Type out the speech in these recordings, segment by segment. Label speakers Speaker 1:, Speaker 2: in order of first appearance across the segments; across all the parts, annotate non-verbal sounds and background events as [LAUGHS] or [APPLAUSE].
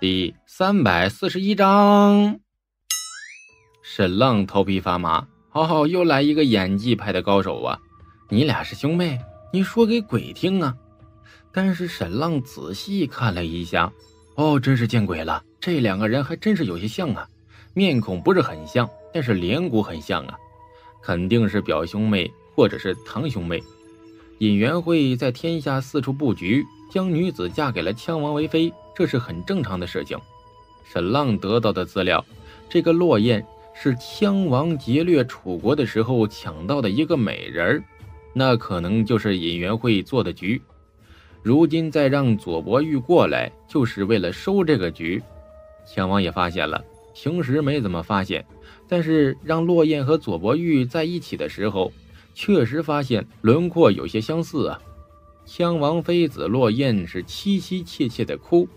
Speaker 1: 第三百四十一章。沈浪头皮发麻，哦，又来一个演技派的高手啊！你俩是兄妹？你说给鬼听啊！但是沈浪仔细看了一下，哦，真是见鬼了！这两个人还真是有些像啊，面孔不是很像，但是脸骨很像啊，肯定是表兄妹或者是堂兄妹。尹元会在天下四处布局，将女子嫁给了羌王为妃，这是很正常的事情。沈浪得到的资料，这个落雁是羌王劫掠楚国的时候抢到的一个美人那可能就是尹元会做的局。如今再让左伯玉过来，就是为了收这个局。羌王也发现了，平时没怎么发现，但是让落雁和左伯玉在一起的时候。确实发现轮廓有些相似啊！羌王妃子落雁是凄凄切切的哭。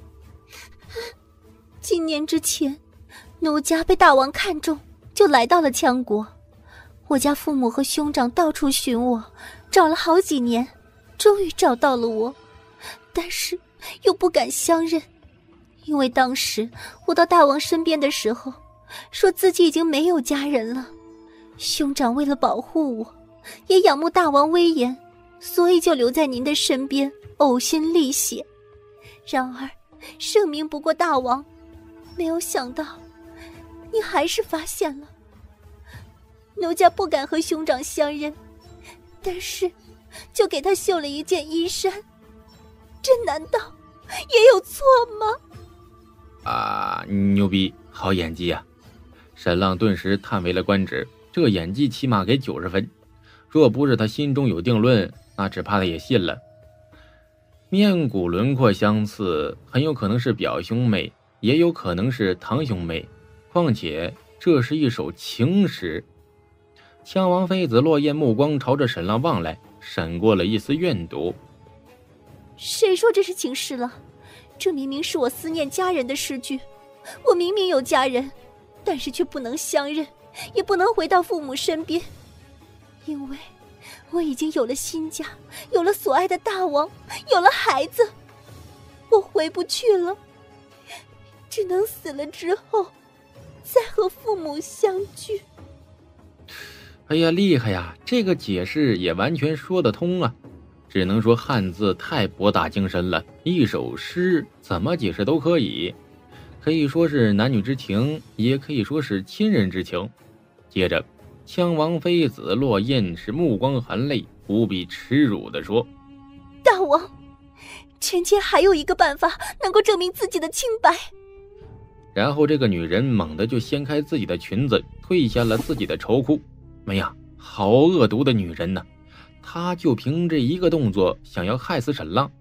Speaker 2: 几年之前，奴家被大王看中，就来到了羌国。我家父母和兄长到处寻我，找了好几年，终于找到了我，但是又不敢相认，因为当时我到大王身边的时候，说自己已经没有家人了。兄长为了保护我。也仰慕大王威严，所以就留在您的身边，呕心沥血。然而，盛名不过大王，没有想到，你还是发现了。奴家不敢和兄长相认，但是，就给他绣了一件衣衫。这难道也有错吗？
Speaker 1: 啊，牛逼，好演技啊！沈浪顿时叹为了观止，这演技起码给九十分。若不是他心中有定论，那只怕他也信了。面骨轮廓相似，很有可能是表兄妹，也有可能是堂兄妹。况且这是一首情诗。枪王妃子落雁目光朝着沈浪望来，闪过了一丝怨毒。
Speaker 2: 谁说这是情诗了？这明明是我思念家人的诗句。我明明有家人，但是却不能相认，也不能回到父母身边。因为我已经有了新家，有了所爱的大王，有了孩子，我回不去了，只能死了之后再和父母相聚。
Speaker 1: 哎呀，厉害呀！这个解释也完全说得通啊，只能说汉字太博大精深了，一首诗怎么解释都可以，可以说是男女之情，也可以说是亲人之情。接着。羌王妃子落雁是目光含泪，无比耻辱地说：“
Speaker 2: 大王，臣妾还有一个办法能够证明自己的清白。”
Speaker 1: 然后这个女人猛地就掀开自己的裙子，褪下了自己的绸裤。哎呀，好恶毒的女人呐！她就凭这一个动作想要害死沈浪，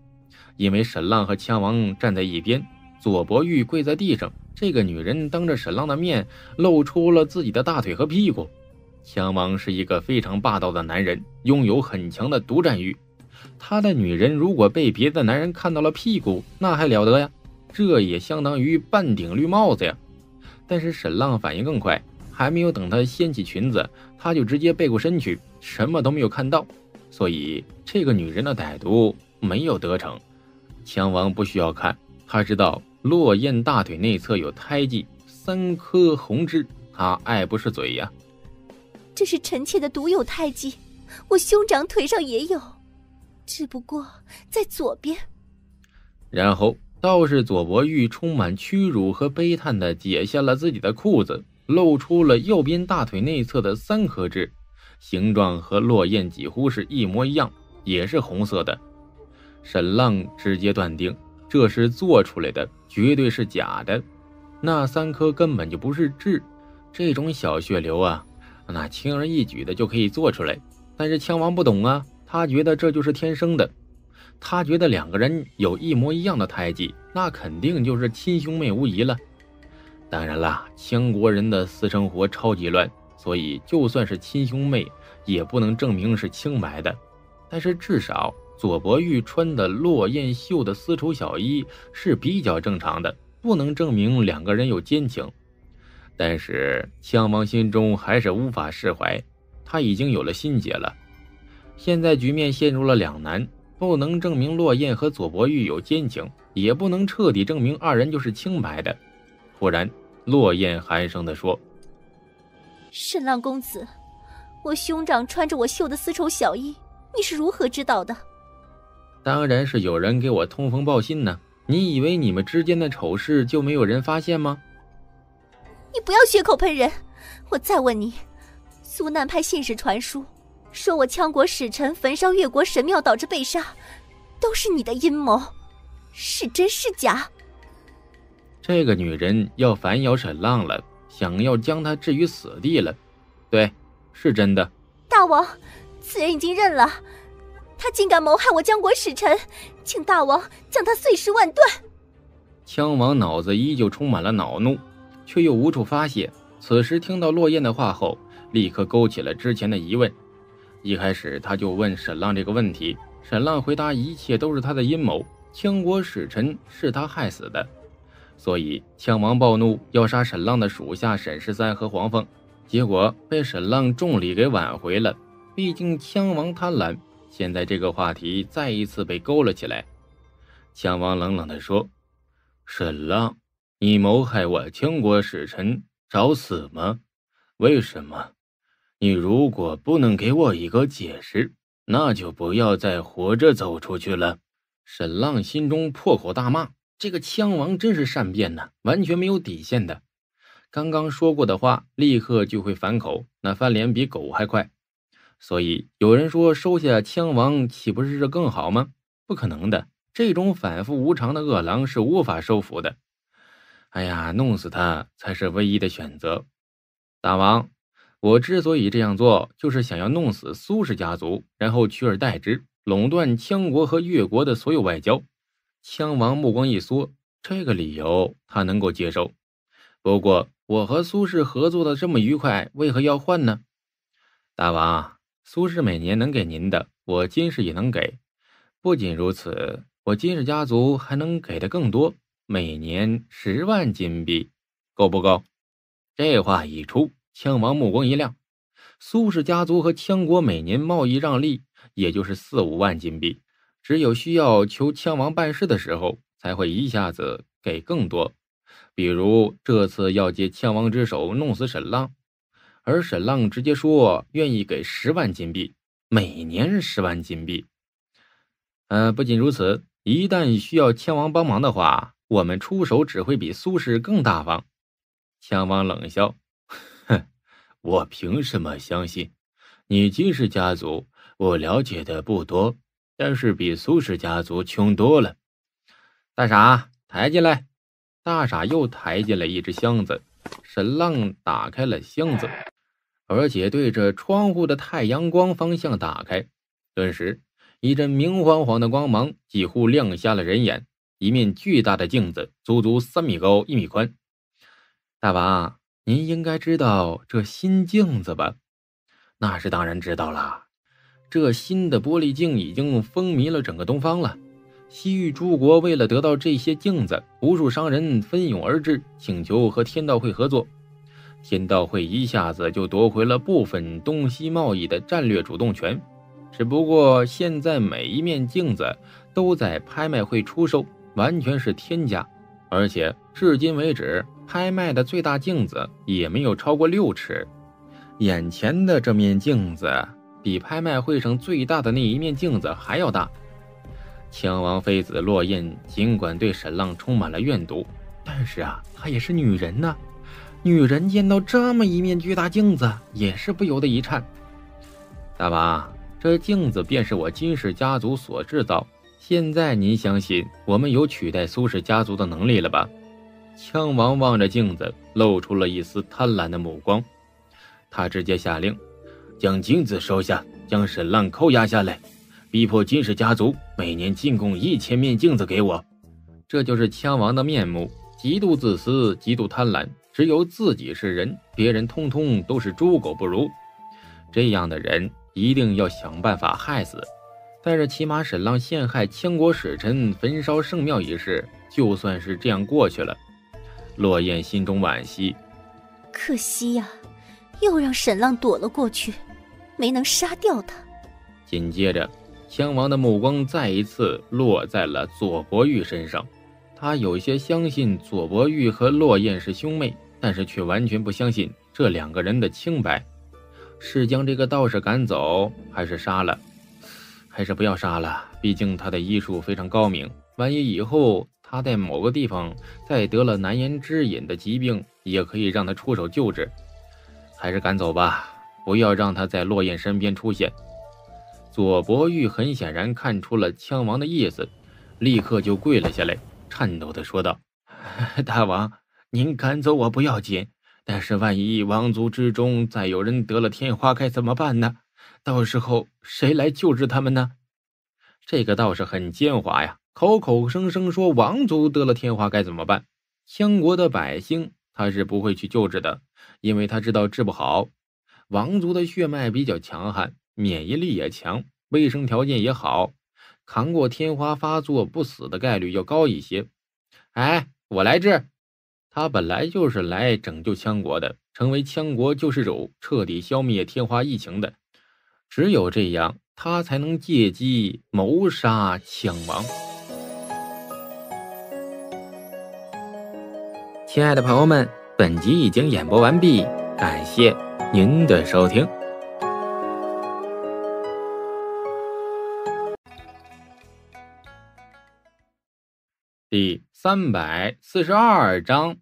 Speaker 1: 因为沈浪和枪王站在一边，左伯玉跪在地上，这个女人当着沈浪的面露出了自己的大腿和屁股。枪王是一个非常霸道的男人，拥有很强的独占欲。他的女人如果被别的男人看到了屁股，那还了得呀？这也相当于半顶绿帽子呀。但是沈浪反应更快，还没有等他掀起裙子，他就直接背过身去，什么都没有看到。所以这个女人的歹毒没有得逞。强王不需要看，他知道落雁大腿内侧有胎记，三颗红痣，他爱不释嘴呀。
Speaker 2: 这是臣妾的独有胎记，我兄长腿上也有，只不过在左边。
Speaker 1: 然后倒是左伯玉充满屈辱和悲叹的解下了自己的裤子，露出了右边大腿内侧的三颗痣，形状和落雁几乎是一模一样，也是红色的。沈浪直接断定这是做出来的，绝对是假的。那三颗根本就不是痣，这种小血流啊！那轻而易举的就可以做出来，但是枪王不懂啊，他觉得这就是天生的，他觉得两个人有一模一样的胎记，那肯定就是亲兄妹无疑了。当然啦，羌国人的私生活超级乱，所以就算是亲兄妹，也不能证明是清白的。但是至少左伯玉穿的落雁绣的丝绸小衣是比较正常的，不能证明两个人有奸情。但是羌王心中还是无法释怀，他已经有了心结了。现在局面陷入了两难，不能证明洛雁和左伯玉有奸情，也不能彻底证明二人就是清白的。忽然，洛雁寒声地说：“
Speaker 2: 沈浪公子，我兄长穿着我绣的丝绸小衣，你是如何知道的？”
Speaker 1: 当然是有人给我通风报信呢。你以为你们之间的丑事就没有人发现吗？
Speaker 2: 你不要血口喷人！我再问你，苏南派信使传书，说我羌国使臣焚烧越国神庙导致被杀，都是你的阴谋，是真是假？
Speaker 1: 这个女人要反咬沈浪了，想要将他置于死地了。对，是真的。
Speaker 2: 大王，此人已经认了。他竟敢谋害我江国使臣，请大王将他碎尸万段。
Speaker 1: 羌王脑子依旧充满了恼怒，却又无处发泄。此时听到落雁的话后，立刻勾起了之前的疑问。一开始他就问沈浪这个问题，沈浪回答一切都是他的阴谋，羌国使臣是他害死的，所以羌王暴怒要杀沈浪的属下沈十三和黄凤，结果被沈浪重礼给挽回了。毕竟羌王贪婪。现在这个话题再一次被勾了起来，羌王冷冷地说：“沈浪，你谋害我羌国使臣，找死吗？为什么？你如果不能给我一个解释，那就不要再活着走出去了。”沈浪心中破口大骂：“这个枪王真是善变呐，完全没有底线的。刚刚说过的话，立刻就会反口，那翻脸比狗还快。”所以有人说收下枪王岂不是这更好吗？不可能的，这种反复无常的恶狼是无法收服的。哎呀，弄死他才是唯一的选择。大王，我之所以这样做，就是想要弄死苏氏家族，然后取而代之，垄断羌国和越国的所有外交。羌王目光一缩，这个理由他能够接受。不过，我和苏氏合作的这么愉快，为何要换呢？大王。苏氏每年能给您的，我金氏也能给。不仅如此，我金氏家族还能给的更多，每年十万金币，够不够？这话一出，枪王目光一亮。苏氏家族和羌国每年贸易让利，也就是四五万金币，只有需要求枪王办事的时候，才会一下子给更多。比如这次要借枪王之手弄死沈浪。而沈浪直接说愿意给十万金币，每年十万金币。呃，不仅如此，一旦需要枪王帮忙的话，我们出手只会比苏氏更大方。枪王冷笑：“，我凭什么相信？你金氏家族我了解的不多，但是比苏氏家族穷多了。”大傻，抬进来。大傻又抬进来一只箱子。沈浪打开了箱子。而且对着窗户的太阳光方向打开，顿时一阵明晃晃的光芒几乎亮瞎了人眼。一面巨大的镜子，足足三米高、一米宽。大王，您应该知道这新镜子吧？那是当然知道了。这新的玻璃镜已经风靡了整个东方了。西域诸国为了得到这些镜子，无数商人蜂拥而至，请求和天道会合作。天道会一下子就夺回了部分东西贸易的战略主动权，只不过现在每一面镜子都在拍卖会出售，完全是天价，而且至今为止拍卖的最大镜子也没有超过六尺。眼前的这面镜子比拍卖会上最大的那一面镜子还要大。羌王妃子落雁尽管对沈浪充满了怨毒，但是啊，她也是女人呐。女人见到这么一面巨大镜子，也是不由得一颤。大王，这镜子便是我金氏家族所制造。现在您相信我们有取代苏氏家族的能力了吧？枪王望着镜子，露出了一丝贪婪的目光。他直接下令，将镜子收下，将沈浪扣押下来，逼迫金氏家族每年进贡一千面镜子给我。这就是枪王的面目：极度自私，极度贪婪。只有自己是人，别人通通都是猪狗不如。这样的人一定要想办法害死。但是起码沈浪陷害羌国使臣、焚烧圣庙一事，就算是这样过去了。落雁心中惋惜，
Speaker 2: 可惜呀，又让沈浪躲了过去，没能杀掉他。
Speaker 1: 紧接着，枪王的目光再一次落在了左伯玉身上，他有些相信左伯玉和落雁是兄妹，但是却完全不相信这两个人的清白。是将这个道士赶走，还是杀了？还是不要杀了？毕竟他的医术非常高明，万一以后他在某个地方再得了难言之隐的疾病，也可以让他出手救治。还是赶走吧，不要让他在落雁身边出现。左伯玉很显然看出了枪王的意思，立刻就跪了下来，颤抖地说道：“ [LAUGHS] 大王，您赶走我不要紧，但是万一王族之中再有人得了天花，该怎么办呢？到时候谁来救治他们呢？”这个道士很奸猾呀，口口声声说王族得了天花该怎么办？羌国的百姓他是不会去救治的，因为他知道治不好。王族的血脉比较强悍。免疫力也强，卫生条件也好，扛过天花发作不死的概率要高一些。哎，我来治。他本来就是来拯救羌国的，成为羌国救世主，彻底消灭天花疫情的。只有这样，他才能借机谋杀羌王。亲爱的朋友们，本集已经演播完毕，感谢您的收听。第三百四十二章，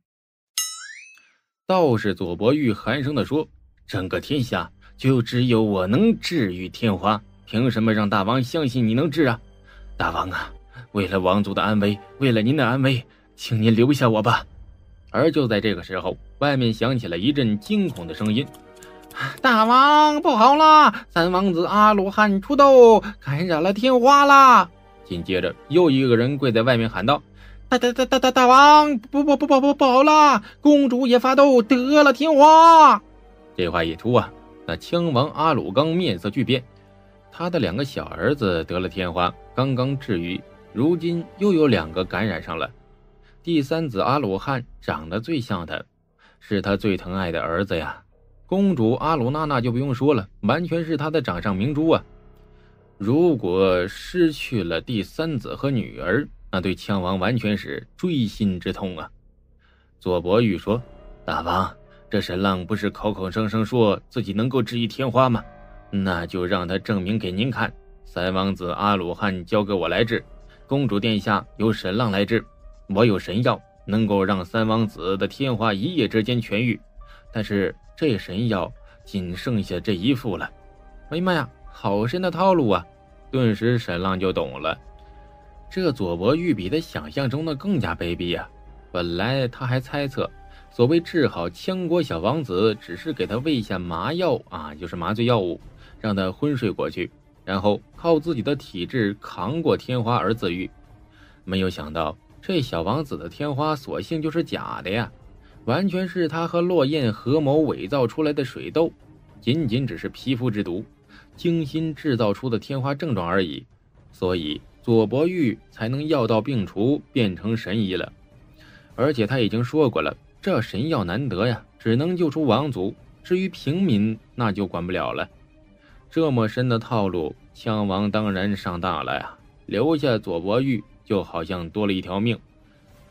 Speaker 1: 道士左伯玉寒声的说：“整个天下就只有我能治愈天花，凭什么让大王相信你能治啊？大王啊，为了王族的安危，为了您的安危，请您留下我吧。”而就在这个时候，外面响起了一阵惊恐的声音：“大王不好啦！三王子阿鲁汉出动，感染了天花啦！”紧接着，又一个人跪在外面喊道。大大大大大大王，不不不不不不好了！公主也发抖，得了天花。这话一出啊，那枪王阿鲁刚面色巨变。他的两个小儿子得了天花，刚刚治愈，如今又有两个感染上了。第三子阿鲁汉长得最像他，是他最疼爱的儿子呀。公主阿鲁娜娜就不用说了，完全是他的掌上明珠啊。如果失去了第三子和女儿，那对枪王完全是锥心之痛啊！左伯玉说：“大王，这沈浪不是口口声声说自己能够治愈天花吗？那就让他证明给您看。三王子阿鲁汉交给我来治，公主殿下由沈浪来治。我有神药，能够让三王子的天花一夜之间痊愈。但是这神药仅剩下这一副了。哎呀妈呀，好深的套路啊！顿时沈浪就懂了。”这左伯玉比他想象中的更加卑鄙呀！本来他还猜测，所谓治好羌国小王子，只是给他喂下麻药啊，就是麻醉药物，让他昏睡过去，然后靠自己的体质扛过天花而自愈。没有想到，这小王子的天花索性就是假的呀，完全是他和落雁合谋伪造出来的水痘，仅仅只是皮肤之毒，精心制造出的天花症状而已，所以。左伯玉才能药到病除，变成神医了。而且他已经说过了，这神药难得呀，只能救出王族，至于平民那就管不了了。这么深的套路，枪王当然上当了呀。留下左伯玉，就好像多了一条命。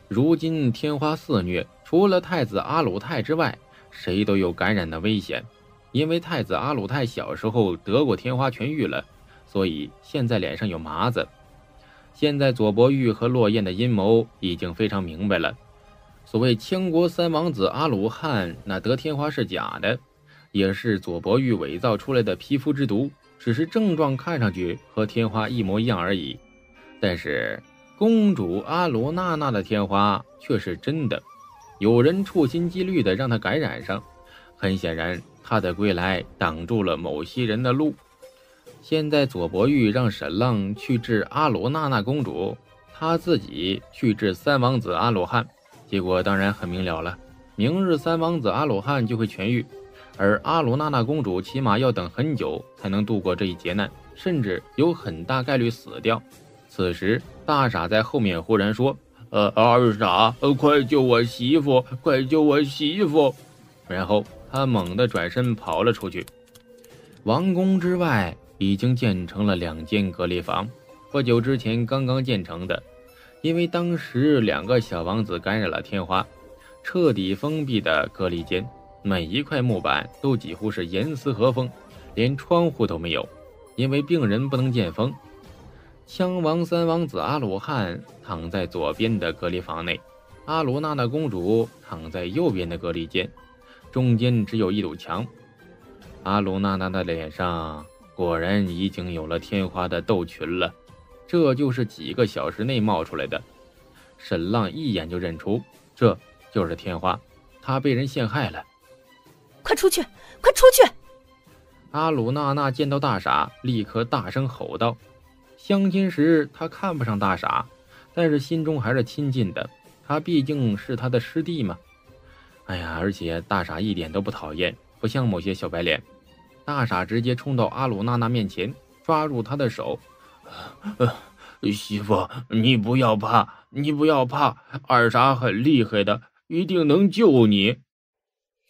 Speaker 1: 如今天花肆虐，除了太子阿鲁泰之外，谁都有感染的危险。因为太子阿鲁泰小时候得过天花痊愈了，所以现在脸上有麻子。现在左伯玉和落雁的阴谋已经非常明白了。所谓羌国三王子阿鲁汉，那得天花是假的，也是左伯玉伪造出来的皮肤之毒，只是症状看上去和天花一模一样而已。但是公主阿罗娜娜的天花却是真的，有人处心积虑的让她感染上。很显然，她的归来挡住了某些人的路。现在左伯玉让沈浪去治阿罗娜娜公主，他自己去治三王子阿鲁汉，结果当然很明了了。明日三王子阿鲁汉就会痊愈，而阿鲁娜娜公主起码要等很久才能度过这一劫难，甚至有很大概率死掉。此时大傻在后面忽然说：“呃，二傻，快救我媳妇，快救我媳妇！”然后他猛地转身跑了出去。王宫之外。已经建成了两间隔离房，不久之前刚刚建成的。因为当时两个小王子感染了天花，彻底封闭的隔离间，每一块木板都几乎是严丝合缝，连窗户都没有。因为病人不能见风。枪王三王子阿鲁汉躺在左边的隔离房内，阿鲁娜娜公主躺在右边的隔离间，中间只有一堵墙。阿鲁娜娜的脸上果然已经有了天花的痘群了。这就是几个小时内冒出来的，沈浪一眼就认出，这就是天花，他被人陷害了。
Speaker 2: 快出去，快出去！
Speaker 1: 阿鲁娜娜见到大傻，立刻大声吼道：“相亲时他看不上大傻，但是心中还是亲近的，他毕竟是他的师弟嘛。哎呀，而且大傻一点都不讨厌，不像某些小白脸。大傻直接冲到阿鲁娜娜面前，抓住她的手。”
Speaker 3: 呃，媳妇，你不要怕，你不要怕，二傻很厉害的，一定能救你。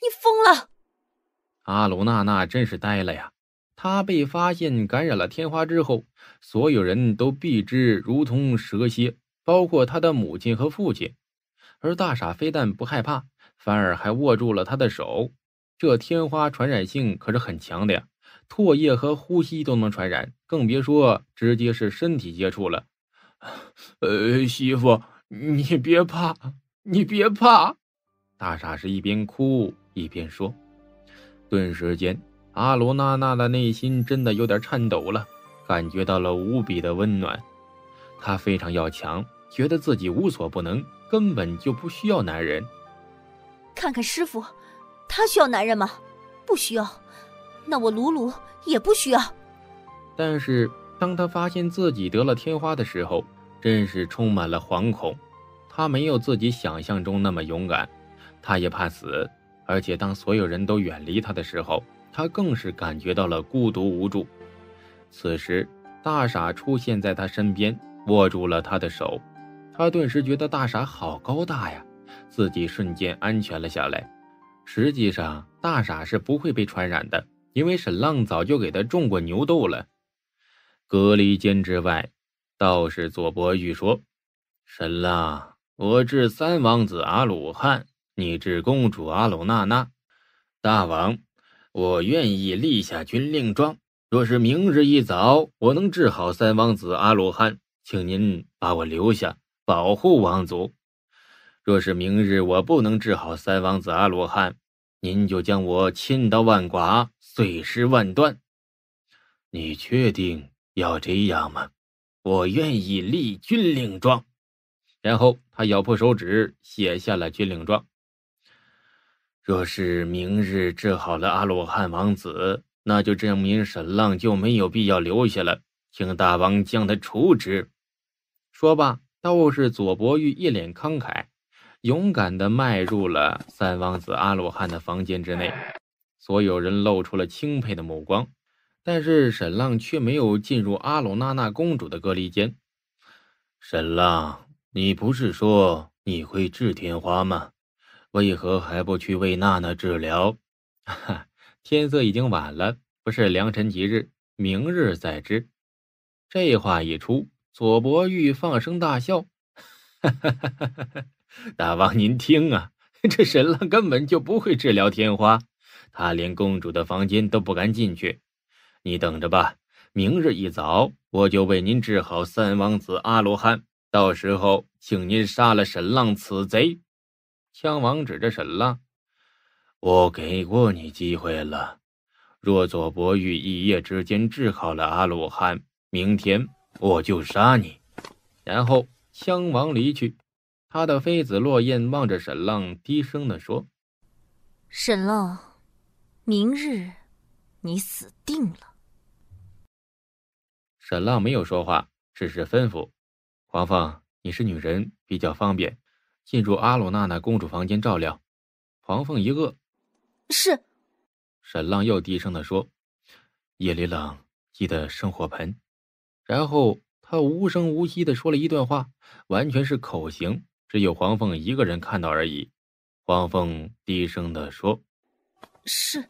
Speaker 2: 你疯了！
Speaker 1: 阿鲁娜娜真是呆了呀！她被发现感染了天花之后，所有人都避之如同蛇蝎，包括她的母亲和父亲。而大傻非但不害怕，反而还握住了她的手。这天花传染性可是很强的呀！唾液和呼吸都能传染，更别说直接是身体接触了。[SIGHS]
Speaker 3: 呃，媳妇，你别怕，你别怕。
Speaker 1: 大傻是一边哭一边说。顿时间，阿罗娜娜的内心真的有点颤抖了，感觉到了无比的温暖。她非常要强，觉得自己无所不能，根本就不需要男人。
Speaker 2: 看看师傅，他需要男人吗？不需要。那我鲁鲁也不需要。
Speaker 1: 但是当他发现自己得了天花的时候，真是充满了惶恐。他没有自己想象中那么勇敢，他也怕死。而且当所有人都远离他的时候，他更是感觉到了孤独无助。此时，大傻出现在他身边，握住了他的手。他顿时觉得大傻好高大呀，自己瞬间安全了下来。实际上，大傻是不会被传染的。因为沈浪早就给他种过牛痘了。隔离间之外，道士左伯玉说：“沈浪，我治三王子阿鲁汉，你治公主阿鲁娜娜。大王，我愿意立下军令状。若是明日一早我能治好三王子阿鲁汉，请您把我留下，保护王族；若是明日我不能治好三王子阿鲁汉，您就将我千刀万剐，碎尸万段。你确定要这样吗？我愿意立军令状。然后他咬破手指，写下了军令状。若是明日治好了阿罗汉王子，那就证明沈浪就没有必要留下了，请大王将他处置。说罢，道士左伯玉一脸慷慨。勇敢地迈入了三王子阿罗汉的房间之内，所有人露出了钦佩的目光，但是沈浪却没有进入阿鲁娜娜公主的隔离间。沈浪，你不是说你会治天花吗？为何还不去为娜娜治疗？[LAUGHS] 天色已经晚了，不是良辰吉日，明日再治。这话一出，左伯玉放声大笑，大王，您听啊，[LAUGHS] 这沈浪根本就不会治疗天花，他连公主的房间都不敢进去。你等着吧，明日一早我就为您治好三王子阿罗汉，到时候请您杀了沈浪此贼。枪王指着沈浪：“我给过你机会了，若左伯玉一夜之间治好了阿罗汉，明天我就杀你。”然后枪王离去。他的妃子落雁望着沈浪，低声的说：“
Speaker 2: 沈浪，明日你死定了。”
Speaker 1: 沈浪没有说话，只是吩咐：“黄凤，你是女人，比较方便，进入阿鲁娜娜公主房间照料。”黄凤一愕：“
Speaker 2: 是。”
Speaker 1: 沈浪又低声的说：“夜里冷，记得生火盆。”然后他无声无息的说了一段话，完全是口型。只有黄凤一个人看到而已。黄凤低声的说：“
Speaker 2: 是。”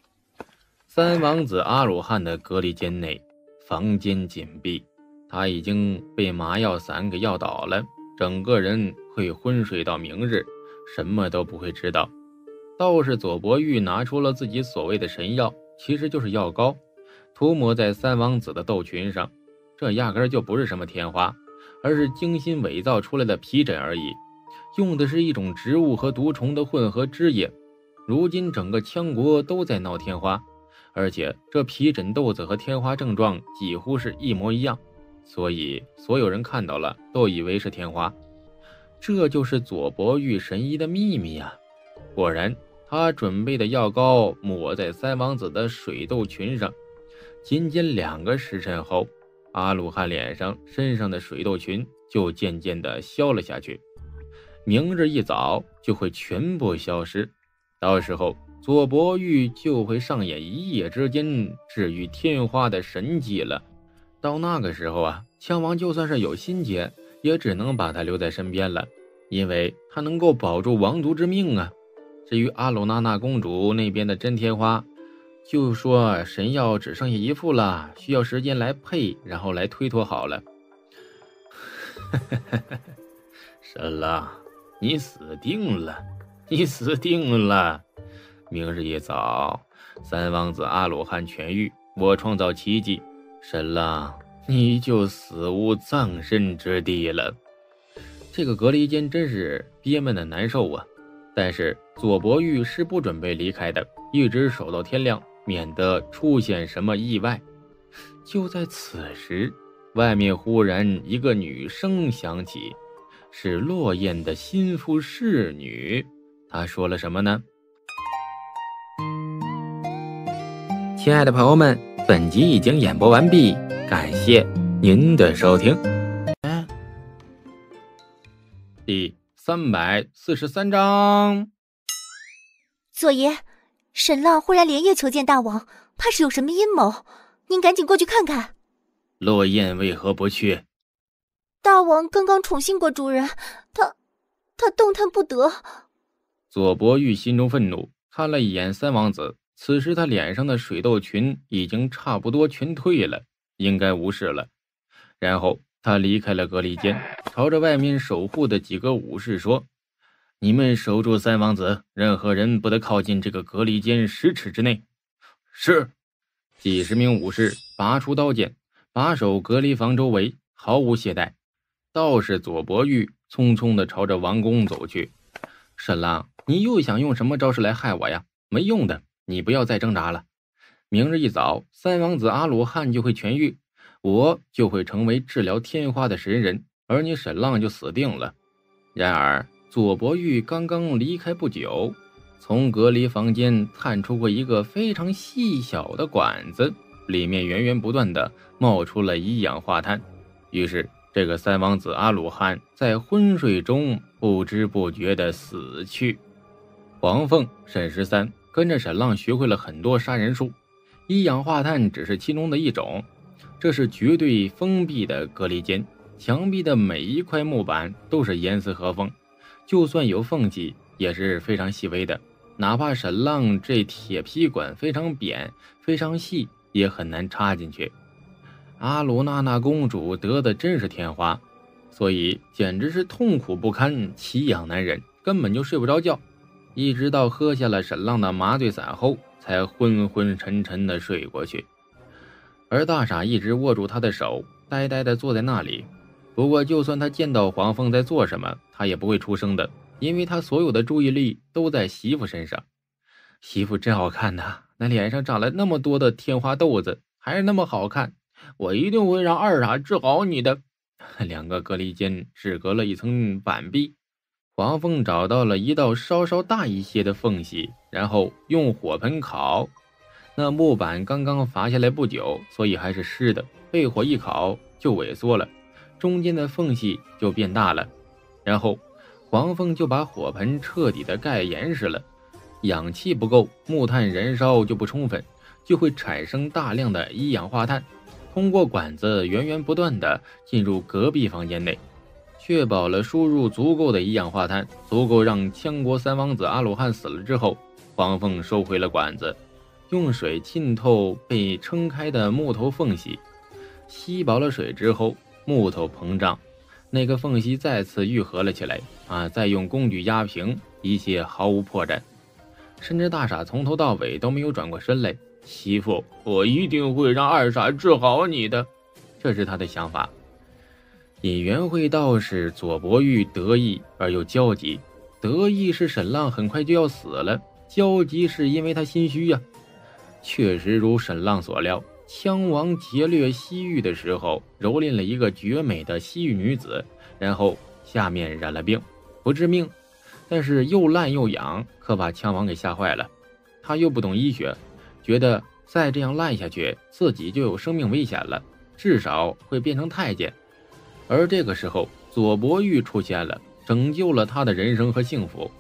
Speaker 1: 三王子阿鲁汉的隔离间内，房间紧闭，他已经被麻药散给药倒了，整个人会昏睡到明日，什么都不会知道。道士左伯玉拿出了自己所谓的神药，其实就是药膏，涂抹在三王子的斗群上。这压根就不是什么天花，而是精心伪造出来的皮疹而已。用的是一种植物和毒虫的混合汁液。如今整个羌国都在闹天花，而且这皮疹豆子和天花症状几乎是一模一样，所以所有人看到了都以为是天花。这就是左伯玉神医的秘密啊！果然。他准备的药膏抹在三王子的水痘群上，仅仅两个时辰后，阿鲁汗脸上、身上的水痘群就渐渐的消了下去。明日一早就会全部消失，到时候左伯玉就会上演一夜之间治愈天花的神迹了。到那个时候啊，枪王就算是有心结，也只能把他留在身边了，因为他能够保住王族之命啊。至于阿鲁娜娜公主那边的真天花，就说神药只剩下一副了，需要时间来配，然后来推脱好了。[LAUGHS] 神了，你死定了，你死定了！明日一早，三王子阿鲁汗痊愈，我创造奇迹，神郎你就死无葬身之地了。这个隔离间真是憋闷的难受啊！但是左伯玉是不准备离开的，一直守到天亮，免得出现什么意外。就在此时，外面忽然一个女声响起，是落雁的心腹侍女。她说了什么呢？亲爱的朋友们，本集已经演播完毕，感谢您的收听。第。三百四十三章，
Speaker 2: 左爷，沈浪忽然连夜求见大王，怕是有什么阴谋，您赶紧过去看看。
Speaker 1: 落雁为何不去？
Speaker 2: 大王刚刚宠幸过主人，他他动弹不得。
Speaker 1: 左伯玉心中愤怒，看了一眼三王子，此时他脸上的水痘群已经差不多全退了，应该无事了。然后。他离开了隔离间，朝着外面守护的几个武士说：“你们守住三王子，任何人不得靠近这个隔离间十尺之内。”
Speaker 3: 是。
Speaker 1: 几十名武士拔出刀剑，把守隔离房周围，毫无懈怠。道士左伯玉匆匆地朝着王宫走去。沈浪，你又想用什么招式来害我呀？没用的，你不要再挣扎了。明日一早，三王子阿鲁汉就会痊愈。我就会成为治疗天花的神人，而你沈浪就死定了。然而左伯玉刚刚离开不久，从隔离房间探出过一个非常细小的管子，里面源源不断的冒出了一氧化碳。于是这个三王子阿鲁汗在昏睡中不知不觉的死去。黄凤、沈十三跟着沈浪学会了很多杀人术，一氧化碳只是其中的一种。这是绝对封闭的隔离间，墙壁的每一块木板都是严丝合缝，就算有缝隙也是非常细微的。哪怕沈浪这铁皮管非常扁、非常细，也很难插进去。阿鲁娜娜公主得的真是天花，所以简直是痛苦不堪、奇痒难忍，根本就睡不着觉。一直到喝下了沈浪的麻醉散后，才昏昏沉沉的睡过去。而大傻一直握住他的手，呆呆地坐在那里。不过，就算他见到黄凤在做什么，他也不会出声的，因为他所有的注意力都在媳妇身上。媳妇真好看呐，那脸上长了那么多的天花豆子，还是那么好看。我一定会让二傻治好你的。[LAUGHS] 两个隔离间只隔了一层板壁，黄凤找到了一道稍稍大一些的缝隙，然后用火盆烤。那木板刚刚伐下来不久，所以还是湿的。被火一烤就萎缩了，中间的缝隙就变大了。然后黄凤就把火盆彻底的盖严实了。氧气不够，木炭燃烧就不充分，就会产生大量的一氧化碳，通过管子源源不断的进入隔壁房间内，确保了输入足够的一氧化碳，足够让羌国三王子阿鲁汉死了之后，黄凤收回了管子。用水浸透被撑开的木头缝隙，吸饱了水之后，木头膨胀，那个缝隙再次愈合了起来。啊！再用工具压平，一切毫无破绽。甚至大傻从头到尾都没有转过身来。
Speaker 3: 媳妇，我一定会让二傻治好你的，
Speaker 1: 这是他的想法。尹元会道士左伯玉得意而又焦急。得意是沈浪很快就要死了，焦急是因为他心虚呀。确实如沈浪所料，枪王劫掠西域的时候，蹂躏了一个绝美的西域女子，然后下面染了病。不致命，但是又烂又痒，可把枪王给吓坏了。他又不懂医学，觉得再这样烂下去，自己就有生命危险了，至少会变成太监。而这个时候，左伯玉出现了，拯救了他的人生和幸福。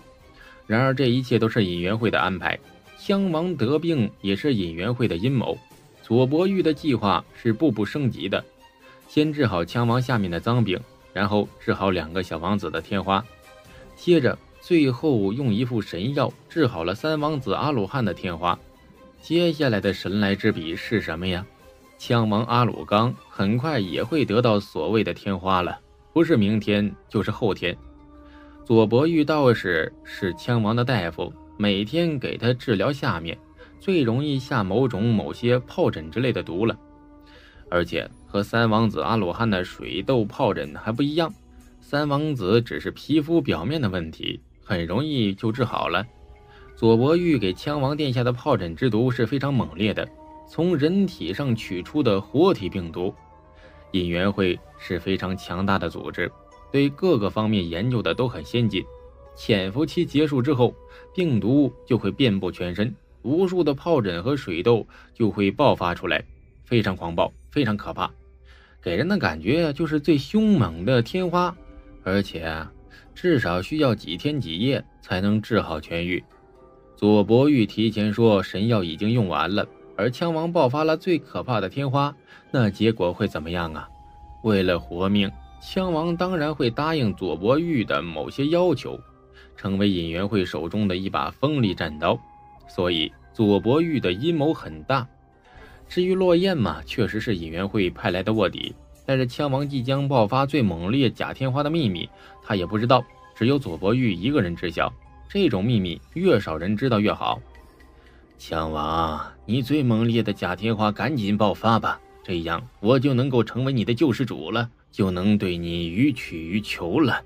Speaker 1: 然而，这一切都是尹元会的安排，枪王得病也是尹元会的阴谋。左伯玉的计划是步步升级的，先治好枪王下面的脏病，然后治好两个小王子的天花。接着，最后用一副神药治好了三王子阿鲁汉的天花。接下来的神来之笔是什么呀？枪王阿鲁刚很快也会得到所谓的天花了，不是明天就是后天。左伯玉道士是枪王的大夫，每天给他治疗下面最容易下某种某些疱疹之类的毒了，而且和三王子阿鲁汉的水痘疱疹还不一样。三王子只是皮肤表面的问题，很容易就治好了。左伯玉给枪王殿下的疱疹之毒是非常猛烈的，从人体上取出的活体病毒。尹元会是非常强大的组织，对各个方面研究的都很先进。潜伏期结束之后，病毒就会遍布全身，无数的疱疹和水痘就会爆发出来，非常狂暴，非常可怕，给人的感觉就是最凶猛的天花。而且，至少需要几天几夜才能治好痊愈。左伯玉提前说神药已经用完了，而枪王爆发了最可怕的天花，那结果会怎么样啊？为了活命，枪王当然会答应左伯玉的某些要求，成为尹元会手中的一把锋利战刀。所以，左伯玉的阴谋很大。至于落雁嘛，确实是尹元会派来的卧底。但是枪王即将爆发最猛烈假天花的秘密，他也不知道，只有左伯玉一个人知晓。这种秘密越少人知道越好。枪王，你最猛烈的假天花赶紧爆发吧，这样我就能够成为你的救世主了，就能对你予取予求了。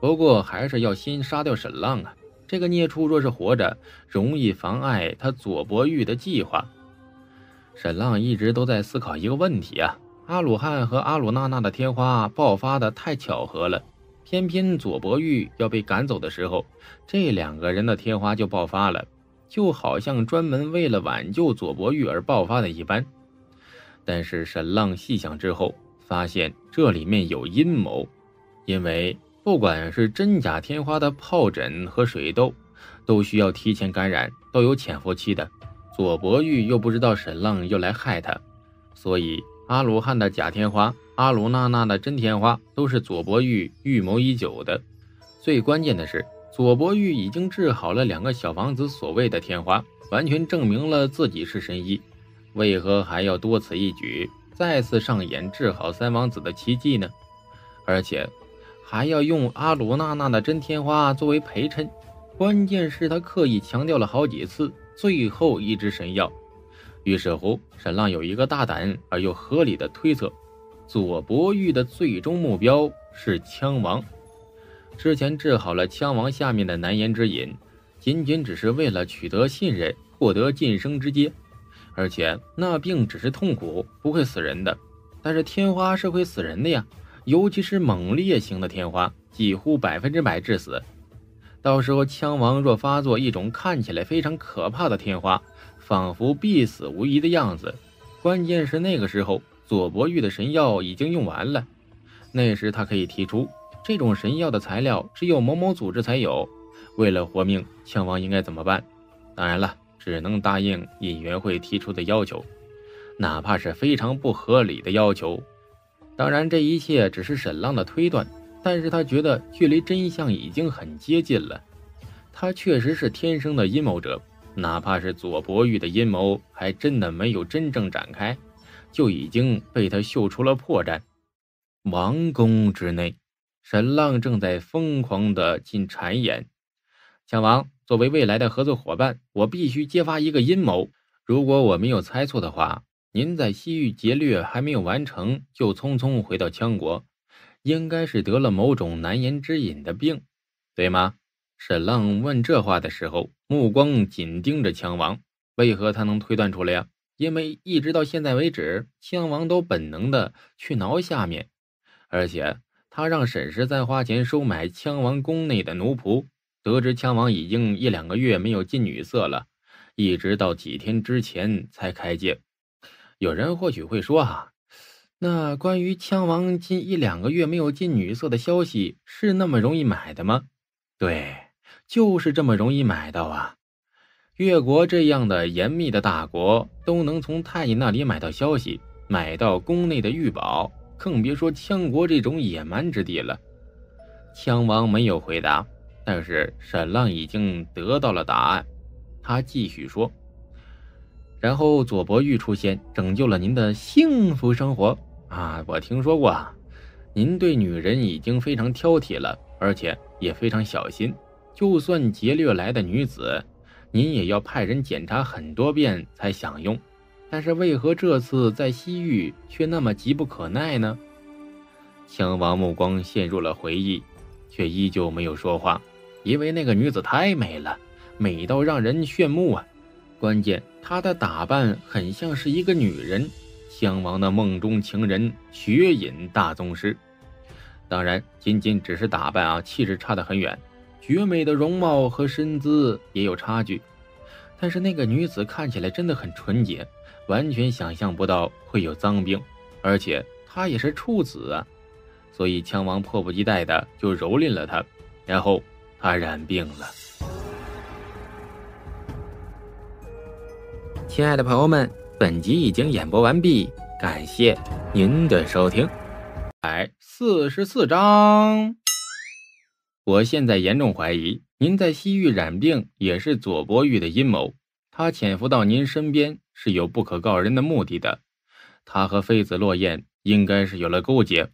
Speaker 1: 不过还是要先杀掉沈浪啊！这个孽畜若是活着，容易妨碍他左伯玉的计划。沈浪一直都在思考一个问题啊。阿鲁汉和阿鲁娜娜的天花爆发的太巧合了，偏偏左伯玉要被赶走的时候，这两个人的天花就爆发了，就好像专门为了挽救左伯玉而爆发的一般。但是沈浪细想之后，发现这里面有阴谋，因为不管是真假天花的疱疹和水痘，都需要提前感染，都有潜伏期的。左伯玉又不知道沈浪要来害他，所以。阿鲁汉的假天花，阿鲁娜娜的真天花，都是左伯玉预谋已久的。最关键的是，左伯玉已经治好了两个小王子所谓的天花，完全证明了自己是神医。为何还要多此一举，再次上演治好三王子的奇迹呢？而且还要用阿鲁娜娜的真天花作为陪衬。关键是，他刻意强调了好几次，最后一支神药。于是乎，沈浪有一个大胆而又合理的推测：左伯玉的最终目标是枪王。之前治好了枪王下面的难言之隐，仅仅只是为了取得信任，获得晋升之阶。而且那病只是痛苦，不会死人的。但是天花是会死人的呀，尤其是猛烈型的天花，几乎百分之百致死。到时候枪王若发作一种看起来非常可怕的天花。仿佛必死无疑的样子，关键是那个时候左伯玉的神药已经用完了，那时他可以提出这种神药的材料只有某某组织才有。为了活命，枪王应该怎么办？当然了，只能答应尹元会提出的要求，哪怕是非常不合理的要求。当然，这一切只是沈浪的推断，但是他觉得距离真相已经很接近了。他确实是天生的阴谋者。哪怕是左伯玉的阴谋还真的没有真正展开，就已经被他嗅出了破绽。王宫之内，沈浪正在疯狂的进谗言。枪王，作为未来的合作伙伴，我必须揭发一个阴谋。如果我没有猜错的话，您在西域劫掠还没有完成，就匆匆回到羌国，应该是得了某种难言之隐的病，对吗？沈浪问这话的时候，目光紧盯着枪王。为何他能推断出来呀？因为一直到现在为止，枪王都本能的去挠下面，而且他让沈氏再花钱收买枪王宫内的奴仆。得知枪王已经一两个月没有进女色了，一直到几天之前才开戒。有人或许会说：“啊，那关于枪王近一两个月没有进女色的消息是那么容易买的吗？”对，就是这么容易买到啊！越国这样的严密的大国都能从太监那里买到消息，买到宫内的玉宝，更别说羌国这种野蛮之地了。羌王没有回答。但是沈浪已经得到了答案，他继续说：“然后左伯玉出现，拯救了您的幸福生活啊！我听说过，您对女人已经非常挑剔了，而且也非常小心。就算劫掠来的女子，您也要派人检查很多遍才享用。但是为何这次在西域却那么急不可耐呢？”枪王目光陷入了回忆，却依旧没有说话。因为那个女子太美了，美到让人炫目啊！关键她的打扮很像是一个女人，襄王的梦中情人，雪隐大宗师。当然，仅仅只是打扮啊，气质差得很远，绝美的容貌和身姿也有差距。但是那个女子看起来真的很纯洁，完全想象不到会有脏病，而且他也是处子啊！所以枪王迫不及待的就蹂躏了他，然后。他染病了。亲爱的朋友们，本集已经演播完毕，感谢您的收听。哎，四十四章。我现在严重怀疑，您在西域染病也是左伯玉的阴谋。他潜伏到您身边是有不可告人的目的的。他和妃子落雁应该是有了勾结。